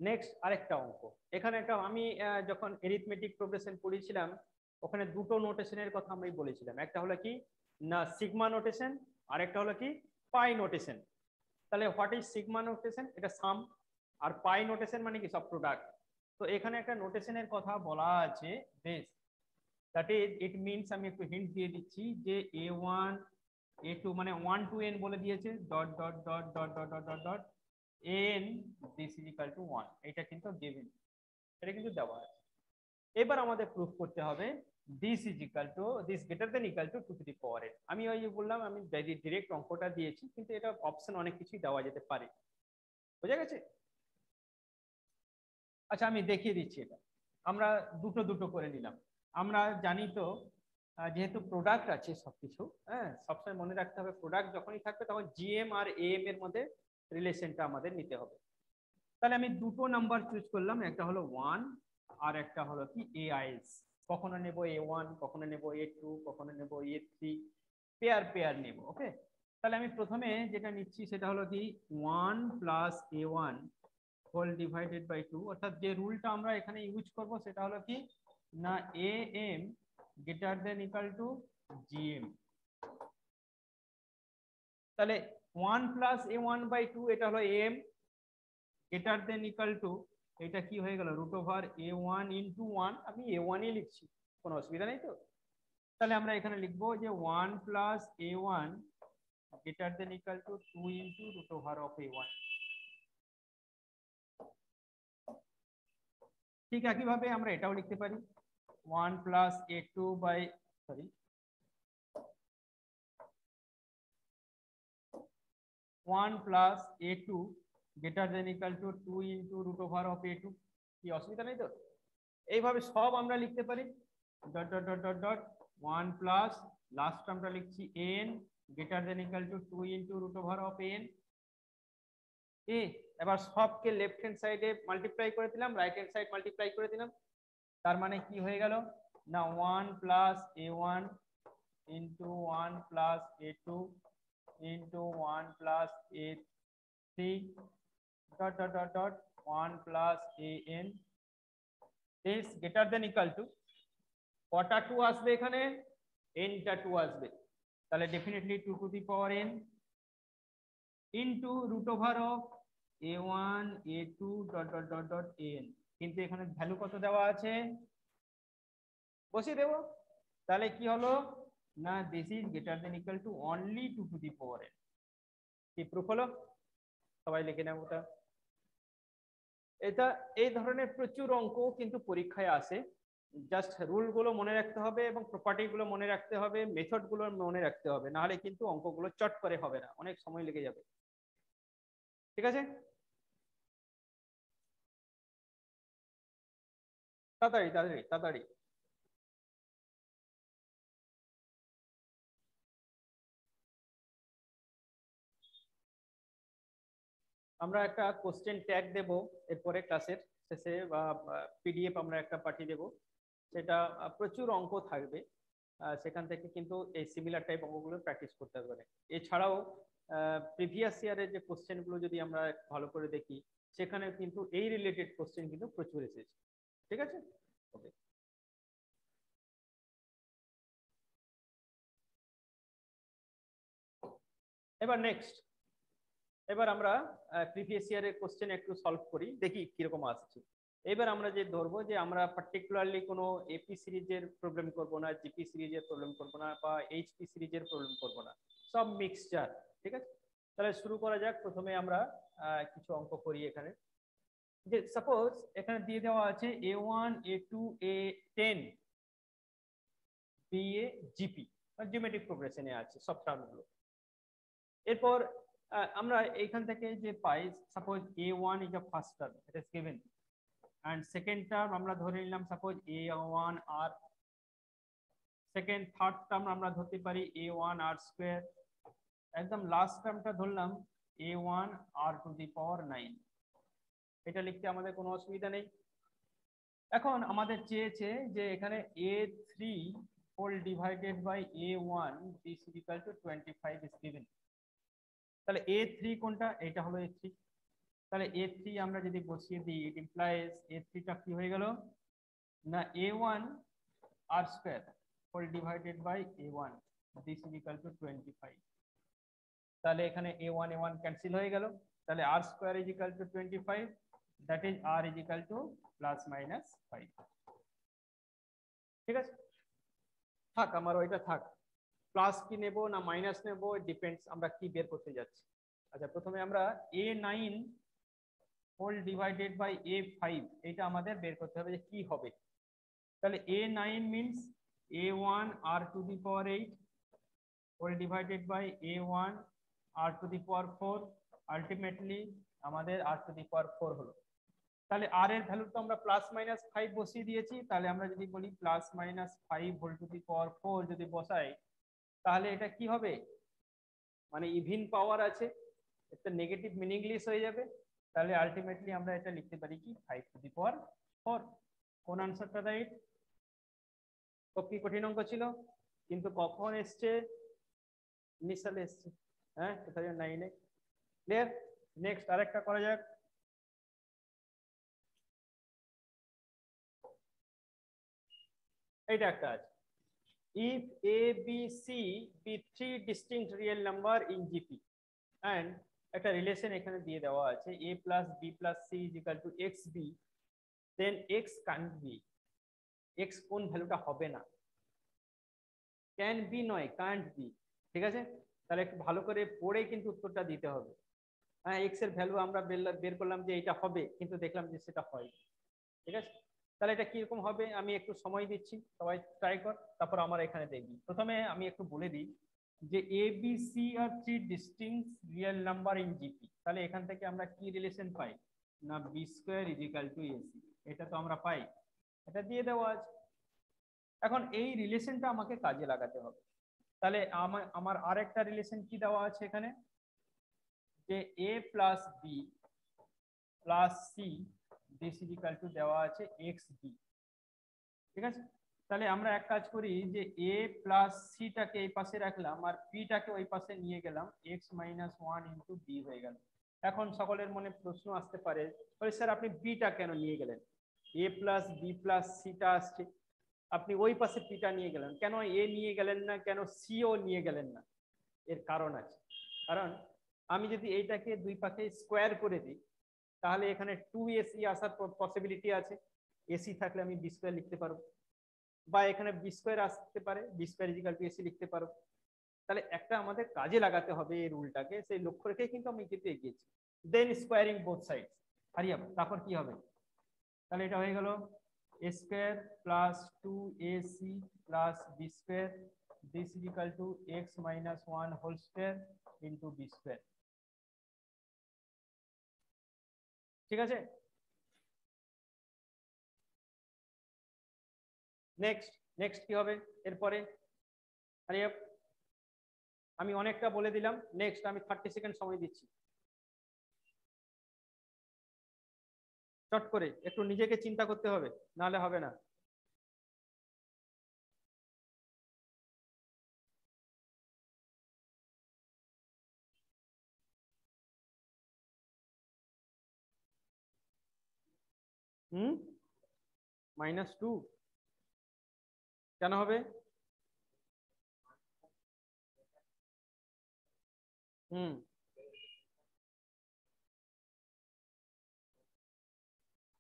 নেক্সট আরেকটা অঙ্ক। এখানে একটা আমি যখন এরিথমেটিক প্রোগ্রেশন পড়েছিলাম ওখানে দুটো নোটেশনের কথা আমি বলেছিলাম। একটা হলো কি? না সিগমা নোটেশন আর একটা হলো কি? পাই নোটেশন তাহলে হোয়াট ইজ সিগমা নোটেশন এটা সাম আর পাই নোটেশন মানে কি? সব প্রোডাক্ট তো এখানে একটা নোটেশনের কথা বলা আছে, বেশ। দ্যাট ইজ ইট মিনস আমি একটু হিন্ট দিয়ে দিচ্ছি যে এ ওয়ান এ টু মানে ওয়ান টু এন বলে দিয়েছে dot dot dot dot dot dot dot dot n this is equal to one এটা কিন্তু গিভেন এটা কিন্তু দেওয়া আছে। এবার আমাদের প্রুফ করতে হবে this is equal to this greater than equal to two the power n আমি ওই বললাম, আমি ডিরেক্ট অঙ্কটা দিয়েছি, কিন্তু এটা অপশন অনেক কিছুই দেওয়া যেতে পারে। বোঝা গেছে? আচ্ছা আমি দেখিয়ে দিচ্ছি এটা। আমরা দুটো দুটো করে নিলাম। আমরা জানি তো যেহেতু প্রোডাক্ট আছে সবকিছু হ্যাঁ সবসময় মনে রাখতে হবে প্রোডাক্ট যখনই থাকবে তখন জিএম আর এম এর মধ্যে রিলেশনটা আমাদের নিতে হবে। তাহলে আমি দুটো নাম্বার চুজ করলাম, একটা হলো ওয়ান আর একটা হলো কি? এআইএস কখনো নেব এ ওয়ান কখনো নেব এ টু কখনো নেব এ থ্রি পেয়ার পেয়ার নেব ওকে তাহলে আমি প্রথমে যেটা নিচ্ছি সেটা হলো কি one plus a one whole divided by two অর্থাৎ যে রুলটা আমরা এখানে ইউজ করব সেটা হলো কি, না A M greater than equal to GM তাহলে one plus a one by two এটা হলো M greater than equal to এটা কি হয়ে গেল root over a one into one আমি এ ওয়ানই লিখছি কোনো অসুবিধা নাই তো তাহলে আমরা এখানে লিখব যে one plus a one greater than equal to 2 into root over of a1 ঠিক একই ভাবে আমরা এটাও লিখতে পারি 1 a2 by sorry 1 a2 greater than equal to two into root over of a two কি অসুবিধা নেই তো? এইভাবে সব আমরা লিখতে পারি। Dot dot dot dot dot one plus last আমরা লিখছি n greater than equal to two into root over of n a, এবার সবকে লেফট হ্যান্ড সাইডে মাল্টিপ্লাই করে দিলাম রাইট হ্যান্ড সাইড মাল্টিপ্লাই করে দিলাম। তার মানে কি হয়ে গেল? না one plus a one into one plus a two into one plus a three dot dot dot dot 1 plus an is greater than equal to কটা টু আসবে এখানে এনটা টু আসবে। তাহলে definitely two to the power n into root over of a one a two dot dot dot dot n কিন্তু এখানে value কত দেওয়া আছে? বসিয়ে দেবো। তাহলে কি হলো? না this is greater than equal to only two to the power n কি প্রুফ হলো? সবাই লিখে নেব ওটা। এটা এই ধরনের প্রচুর অঙ্ক কিন্তু পরীক্ষায় আসে। জাস্ট রুলগুলো মনে রাখতে হবে এবং প্রপার্টিগুলো মনে রাখতে হবে মেথডগুলো মনে রাখতে হবে, নাহলে কিন্তু অঙ্কগুলো চট করে হবে না, অনেক সময় লেগে যাবে। ঠিক আছে? তাড়াতাড়ি তাড়াতাড়ি তাড়াতাড়ি। আমরা একটা কোশ্চেন ট্যাগ দেব এরপরে ক্লাসের শেষে বা পিডিএফ আমরা একটা পাঠিয়ে দেব। সেটা প্রচুর অঙ্ক থাকবে। সেখান থেকে কিন্তু এই সিমিলার টাইপ অঙ্কগুলো প্র্যাকটিস করতে পারে এছাড়াও প্রিভিয়াস ইয়ারের যে কোশ্চেনগুলো যদি আমরা ভালো করে দেখি সেখানে কিন্তু এই রিলেটেড কোশ্চেন কিন্তু প্রচুর এসেছে। ঠিক আছে? ওকে এবার নেক্সট এবার আমরা প্রিভিয়াস ইয়ারের কোশ্চেন একটু সলভ করি, দেখি কীরকম আসছে। এবার আমরা যে ধরবো যে আমরা পার্টিকুলারলি কোনো এপি সিরিজের প্রবলেম করব না জিপি সিরিজের প্রবলেম করব না বা এইচপি সিরিজের প্রবলেম করব না। সব মিক্সচার ঠিক আছে? তাহলে শুরু করা যাক। প্রথমে আমরা কিছু অঙ্ক করি এখানে। যে সাপোজ এখানে দিয়ে দেওয়া আছে a one a two a ten be a GP geometric প্রোগ্রেশনে আছে, সব টার্মগুলো এরপর আমরা এইখান থেকে যে পাই suppose a one is a first term it is given and second term আমরা ধরে নিলাম suppose a one r second third term আমরা ধরতে পারি এ ওয়ান আর স্কোয়ার একদম লাস্ট টার্মটা ধরলাম a one r to the power nine এটা লিখতে আমাদের কোনো অসুবিধা নেই। এখন আমাদের চেয়েছে যে এখানে a three whole divided by a one this equal to twenty five is given তাহলে এ থ্রি কোনটা? এটা হলো এ থ্রি তাহলে এ থ্রি আমরা যদি বসিয়ে দিই ইট ইমপ্লাইজ এ থ্রিটা কি হয়ে গেল? না a one r square whole divided by a one this is equal to twenty five তাহলে এখানে a one a one cancel হয়ে গেল। তাহলে r square is equal to twenty five that is r is equal to plus minus five ঠিক আছে? থাক, আমার ওইটা থাক। প্লাস কি নেব না মাইনাস নেব ডিপেন্ডস আমরা কি বের করতে যাচ্ছি। আচ্ছা প্রথমে আমরা a nine whole divided by a five এটা আমাদের বের করতে হবে যে কি হবে। তাহলে a nine means a one r to the power eight whole divided by a one r to the power four ultimately আমাদের আর টু দি পাওয়ার ফোর হলো। তাহলে আর এর ভ্যালু তো আমরা প্লাস মাইনাস ফাইভ বসিয়ে দিয়েছি, তাহলে আমরা যদি বলি plus minus five whole to the power four যদি বসাই তাহলে এটা কি হবে? মানে ইভিন পাওয়ার আছে, একটা নেগেটিভ মিনিংলিস হয়ে যাবে। তাহলে আলটিমেটলি আমরা এটা লিখতে পারি কি? Five to the power four কোন আনসারটা রাইট কি কঠিন অঙ্ক ছিল? কিন্তু কখন এসছে? ইনিশিয়াল এসছে। হ্যাঁ টু থাউজেন্ড নাইনে ক্লিয়ার নেক্সট আরেকটা করা যাক। এইটা একটা আছে। If a, b, c be three distinct real number in gp and একটা রিলেশন এখানে দিয়ে দেওয়া আছে, a plus b plus c is equal to xb then x can't be x কোন ভ্যালুটা হবে না। ক্যান বি নয় কান্ট বি ঠিক আছে? তাহলে একটু ভালো করে পড়ে কিন্তু উত্তরটা দিতে হবে। হ্যাঁ এক্সের ভ্যালু আমরা বের করলাম যে এটা হবে, কিন্তু দেখলাম যে সেটা হয় ঠিক আছে? তাহলে এটা কীরকম হবে? আমি একটু সময় দিচ্ছি, সবাই ট্রাই কর, তারপর আমার এখানে দেখবি। প্রথমে আমি একটু বলে দিই যে a b c are three distinct real number in GP তাহলে এখান থেকে আমরা কি রিলেশন পাই? না b square is equal to ac এটা তো আমরা পাই। এটা দিয়ে দেওয়া আছে। এখন এই রিলেশনটা আমাকে কাজে লাগাতে হবে। তাহলে আমার আমার আরেকটা রিলেশন কি দেওয়া আছে এখানে? যে a plus b plus c this is equal to দেওয়া আছে বি ঠিক আছে? তাহলে আমরা এক কাজ করি যে এ প্লাস সিটাকে এই পাশে রাখলাম আর পিটাকে ওই পাশে নিয়ে গেলাম। X minus one into b হয়ে গেল। এখন সকলের মনে প্রশ্ন আসতে পারে বলে স্যার, আপনি বিটা কেন নিয়ে গেলেন? এ প্লাস বি প্লাস সিটা আসছে। আপনি ওই পাশে পিটা নিয়ে গেলেন। কেন এ নিয়ে গেলেন না? কেন সিও নিয়ে গেলেন না? এর কারণ আছে। কারণ আমি যদি এইটাকে দুই পাশে স্কোয়ার করে দিই তাহলে এখানে টু এসি আসার পসিবিলিটি আছে। এসি থাকলে আমি বি স্কোয়ার লিখতে পারব। বা এখানে বি স্কোয়ার আসতে পারে b square is equal to ac লিখতে পারব। তাহলে একটা আমাদের কাজে লাগাতে হবে এই রুলটাকে সেই লক্ষ্য রেখে কিন্তু আমি কিন্তু এগিয়েছি। দেন স্কোয়ারিং বোথ সাইড হারিয়া তারপর কি হবে? তাহলে এটা হয়ে গেল square plus two a c plus b square this is equal to x minus one whole square into ঠিক আছে? নেক্সট নেক্সট কি হবে? এরপরে আরে আমি অনেকটা বলে দিলাম। নেক্সট আমি থার্টি সেকেন্ড সময় দিচ্ছি। চট করে, একটু নিজেকে চিন্তা করতে হবে, নাহলে হবে না। হুম? Minus two. কেন হবে? হুম।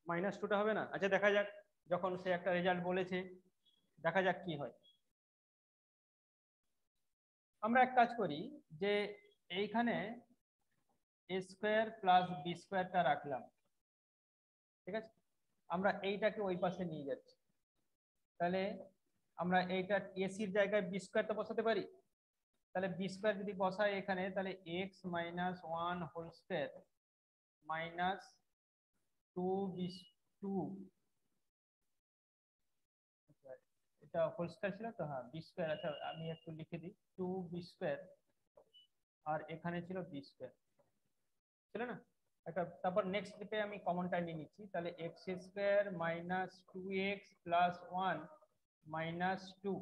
মাইনাস টুটা হবে না? আচ্ছা দেখা যাক। যখন সে একটা রেজাল্ট বলেছে, দেখা যাক কি হয়। আমরা এক কাজ করি যে এইখানে এ স্কোয়ার প্লাস বি স্কোয়ারটা রাখলাম। ঠিক আছে? আমরা এইটাকে ওই পাশে নিয়ে যাচ্ছি। তাহলে আমরা এইটা এসির জায়গায় বি স্কোয়ারটা বসাতে পারি? তাহলে বি স্কোয়ার যদি বসাই এখানে, তাহলে x minus one whole square minus two b two এটা হোল স্কোয়ার ছিল তো? হ্যাঁ বি স্কোয়ার আচ্ছা আমি একটু লিখে দিই। টু বি স্কোয়ার আর এখানে ছিল বি স্কোয়ার ছিল না? একটা, তারপর নেক্সট স্টেপে আমি কমনটা নিয়ে নিচ্ছি। তাহলে x square minus two x plus one minus two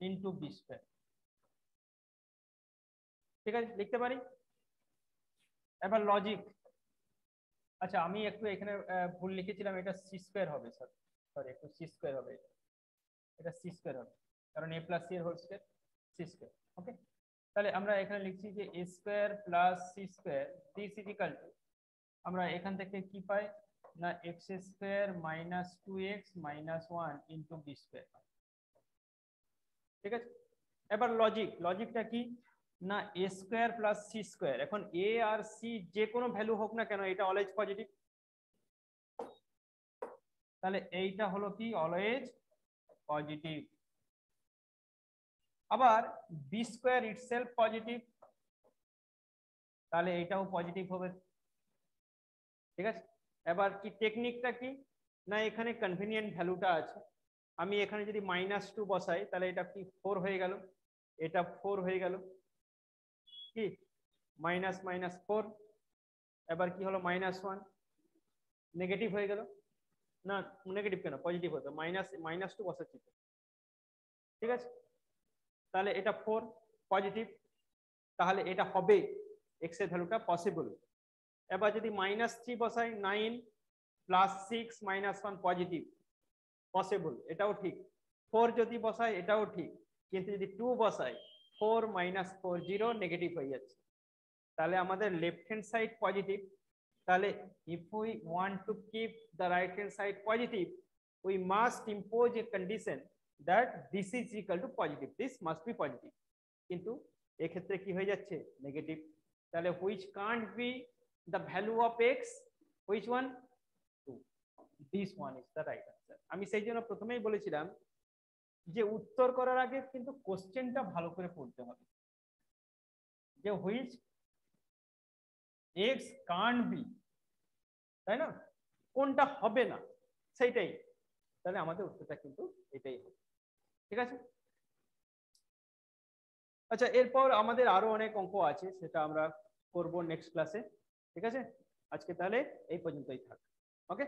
into b square ঠিক আছে? লিখতে পারি? এবার লজিক আচ্ছা আমি একটু এখানে ভুল লিখেছিলাম, এটা সি স্কোয়ার হবে স্যার সরি একটু সি স্কোয়ার হবে। এটা সি স্কোয়ার হবে। কারণ এ প্লাস সি এর whole square c square okay তাহলে আমরা এখানে লিখছি যে a square plus c square this is equal to আমরা এখান থেকে কি পাই? না x square minus two x minus one into b square ঠিক আছে? এবার লজিক লজিকটা কি? না a square plus c square এখন এ আর সি যে কোনো ভ্যালু হোক না কেন, এটা অলওয়েজ পজিটিভ তাহলে এইটা হলো কি? অলওয়েজ পজিটিভ আবার বি স্কোয়ার ইটসেলফ পজিটিভ তাহলে এটাও পজিটিভ হবে। ঠিক আছে? এবার কি টেকনিকটা কি? না, এখানে কনভিনিয়েন্ট ভ্যালুটা আছে। আমি এখানে যদি মাইনাস টু বসাই, তাহলে এটা কি ফোর হয়ে গেল? এটা ফোর হয়ে গেল। কি? মাইনাস মাইনাস ফোর এবার কি হলো? মাইনাস ওয়ান নেগেটিভ হয়ে গেল। না নেগেটিভ কেন? পজিটিভ হতো মাইনাস মাইনাস টু বসাচ্ছি ঠিক আছে? তাহলে এটা ফোর পজিটিভ তাহলে এটা হবে এক্সের ভ্যালুটা পসিবল এবার যদি মাইনাস থ্রি বসাই nine plus six minus one positive possible এটাও ঠিক। ফোর যদি বসাই, এটাও ঠিক। কিন্তু যদি টু বসাই four minus four zero negative হয়ে যাচ্ছে। তাহলে আমাদের লেফট হ্যান্ড সাইড পজিটিভ তাহলে if we want to keep the right hand side positive, we must impose a condition that this is equal to positive. This must be positive. কিন্তু এক্ষেত্রে কি হয়ে যাচ্ছে? নেগেটিভ তাহলে which can't be the value of x? Which one? 2 this one is the right answer. আমি সেই জন্য প্রথমেই বলেছিলাম যে উত্তর করার আগে কিন্তু কোশ্চেনটা ভালো করে পড়তে হবে। যে হুইচ এক্স কান্ট বি তাই না? কোনটা হবে না? সেইটাই। তাহলে আমাদের উত্তরটা কিন্তু এটাই হবে। ঠিক আছে? আচ্ছা এরপর আমাদের আরও অনেক অঙ্ক আছে, সেটা আমরা করব নেক্সট ক্লাসে ঠিক আছে? আজকে তাহলে এই পর্যন্তই থাক ওকে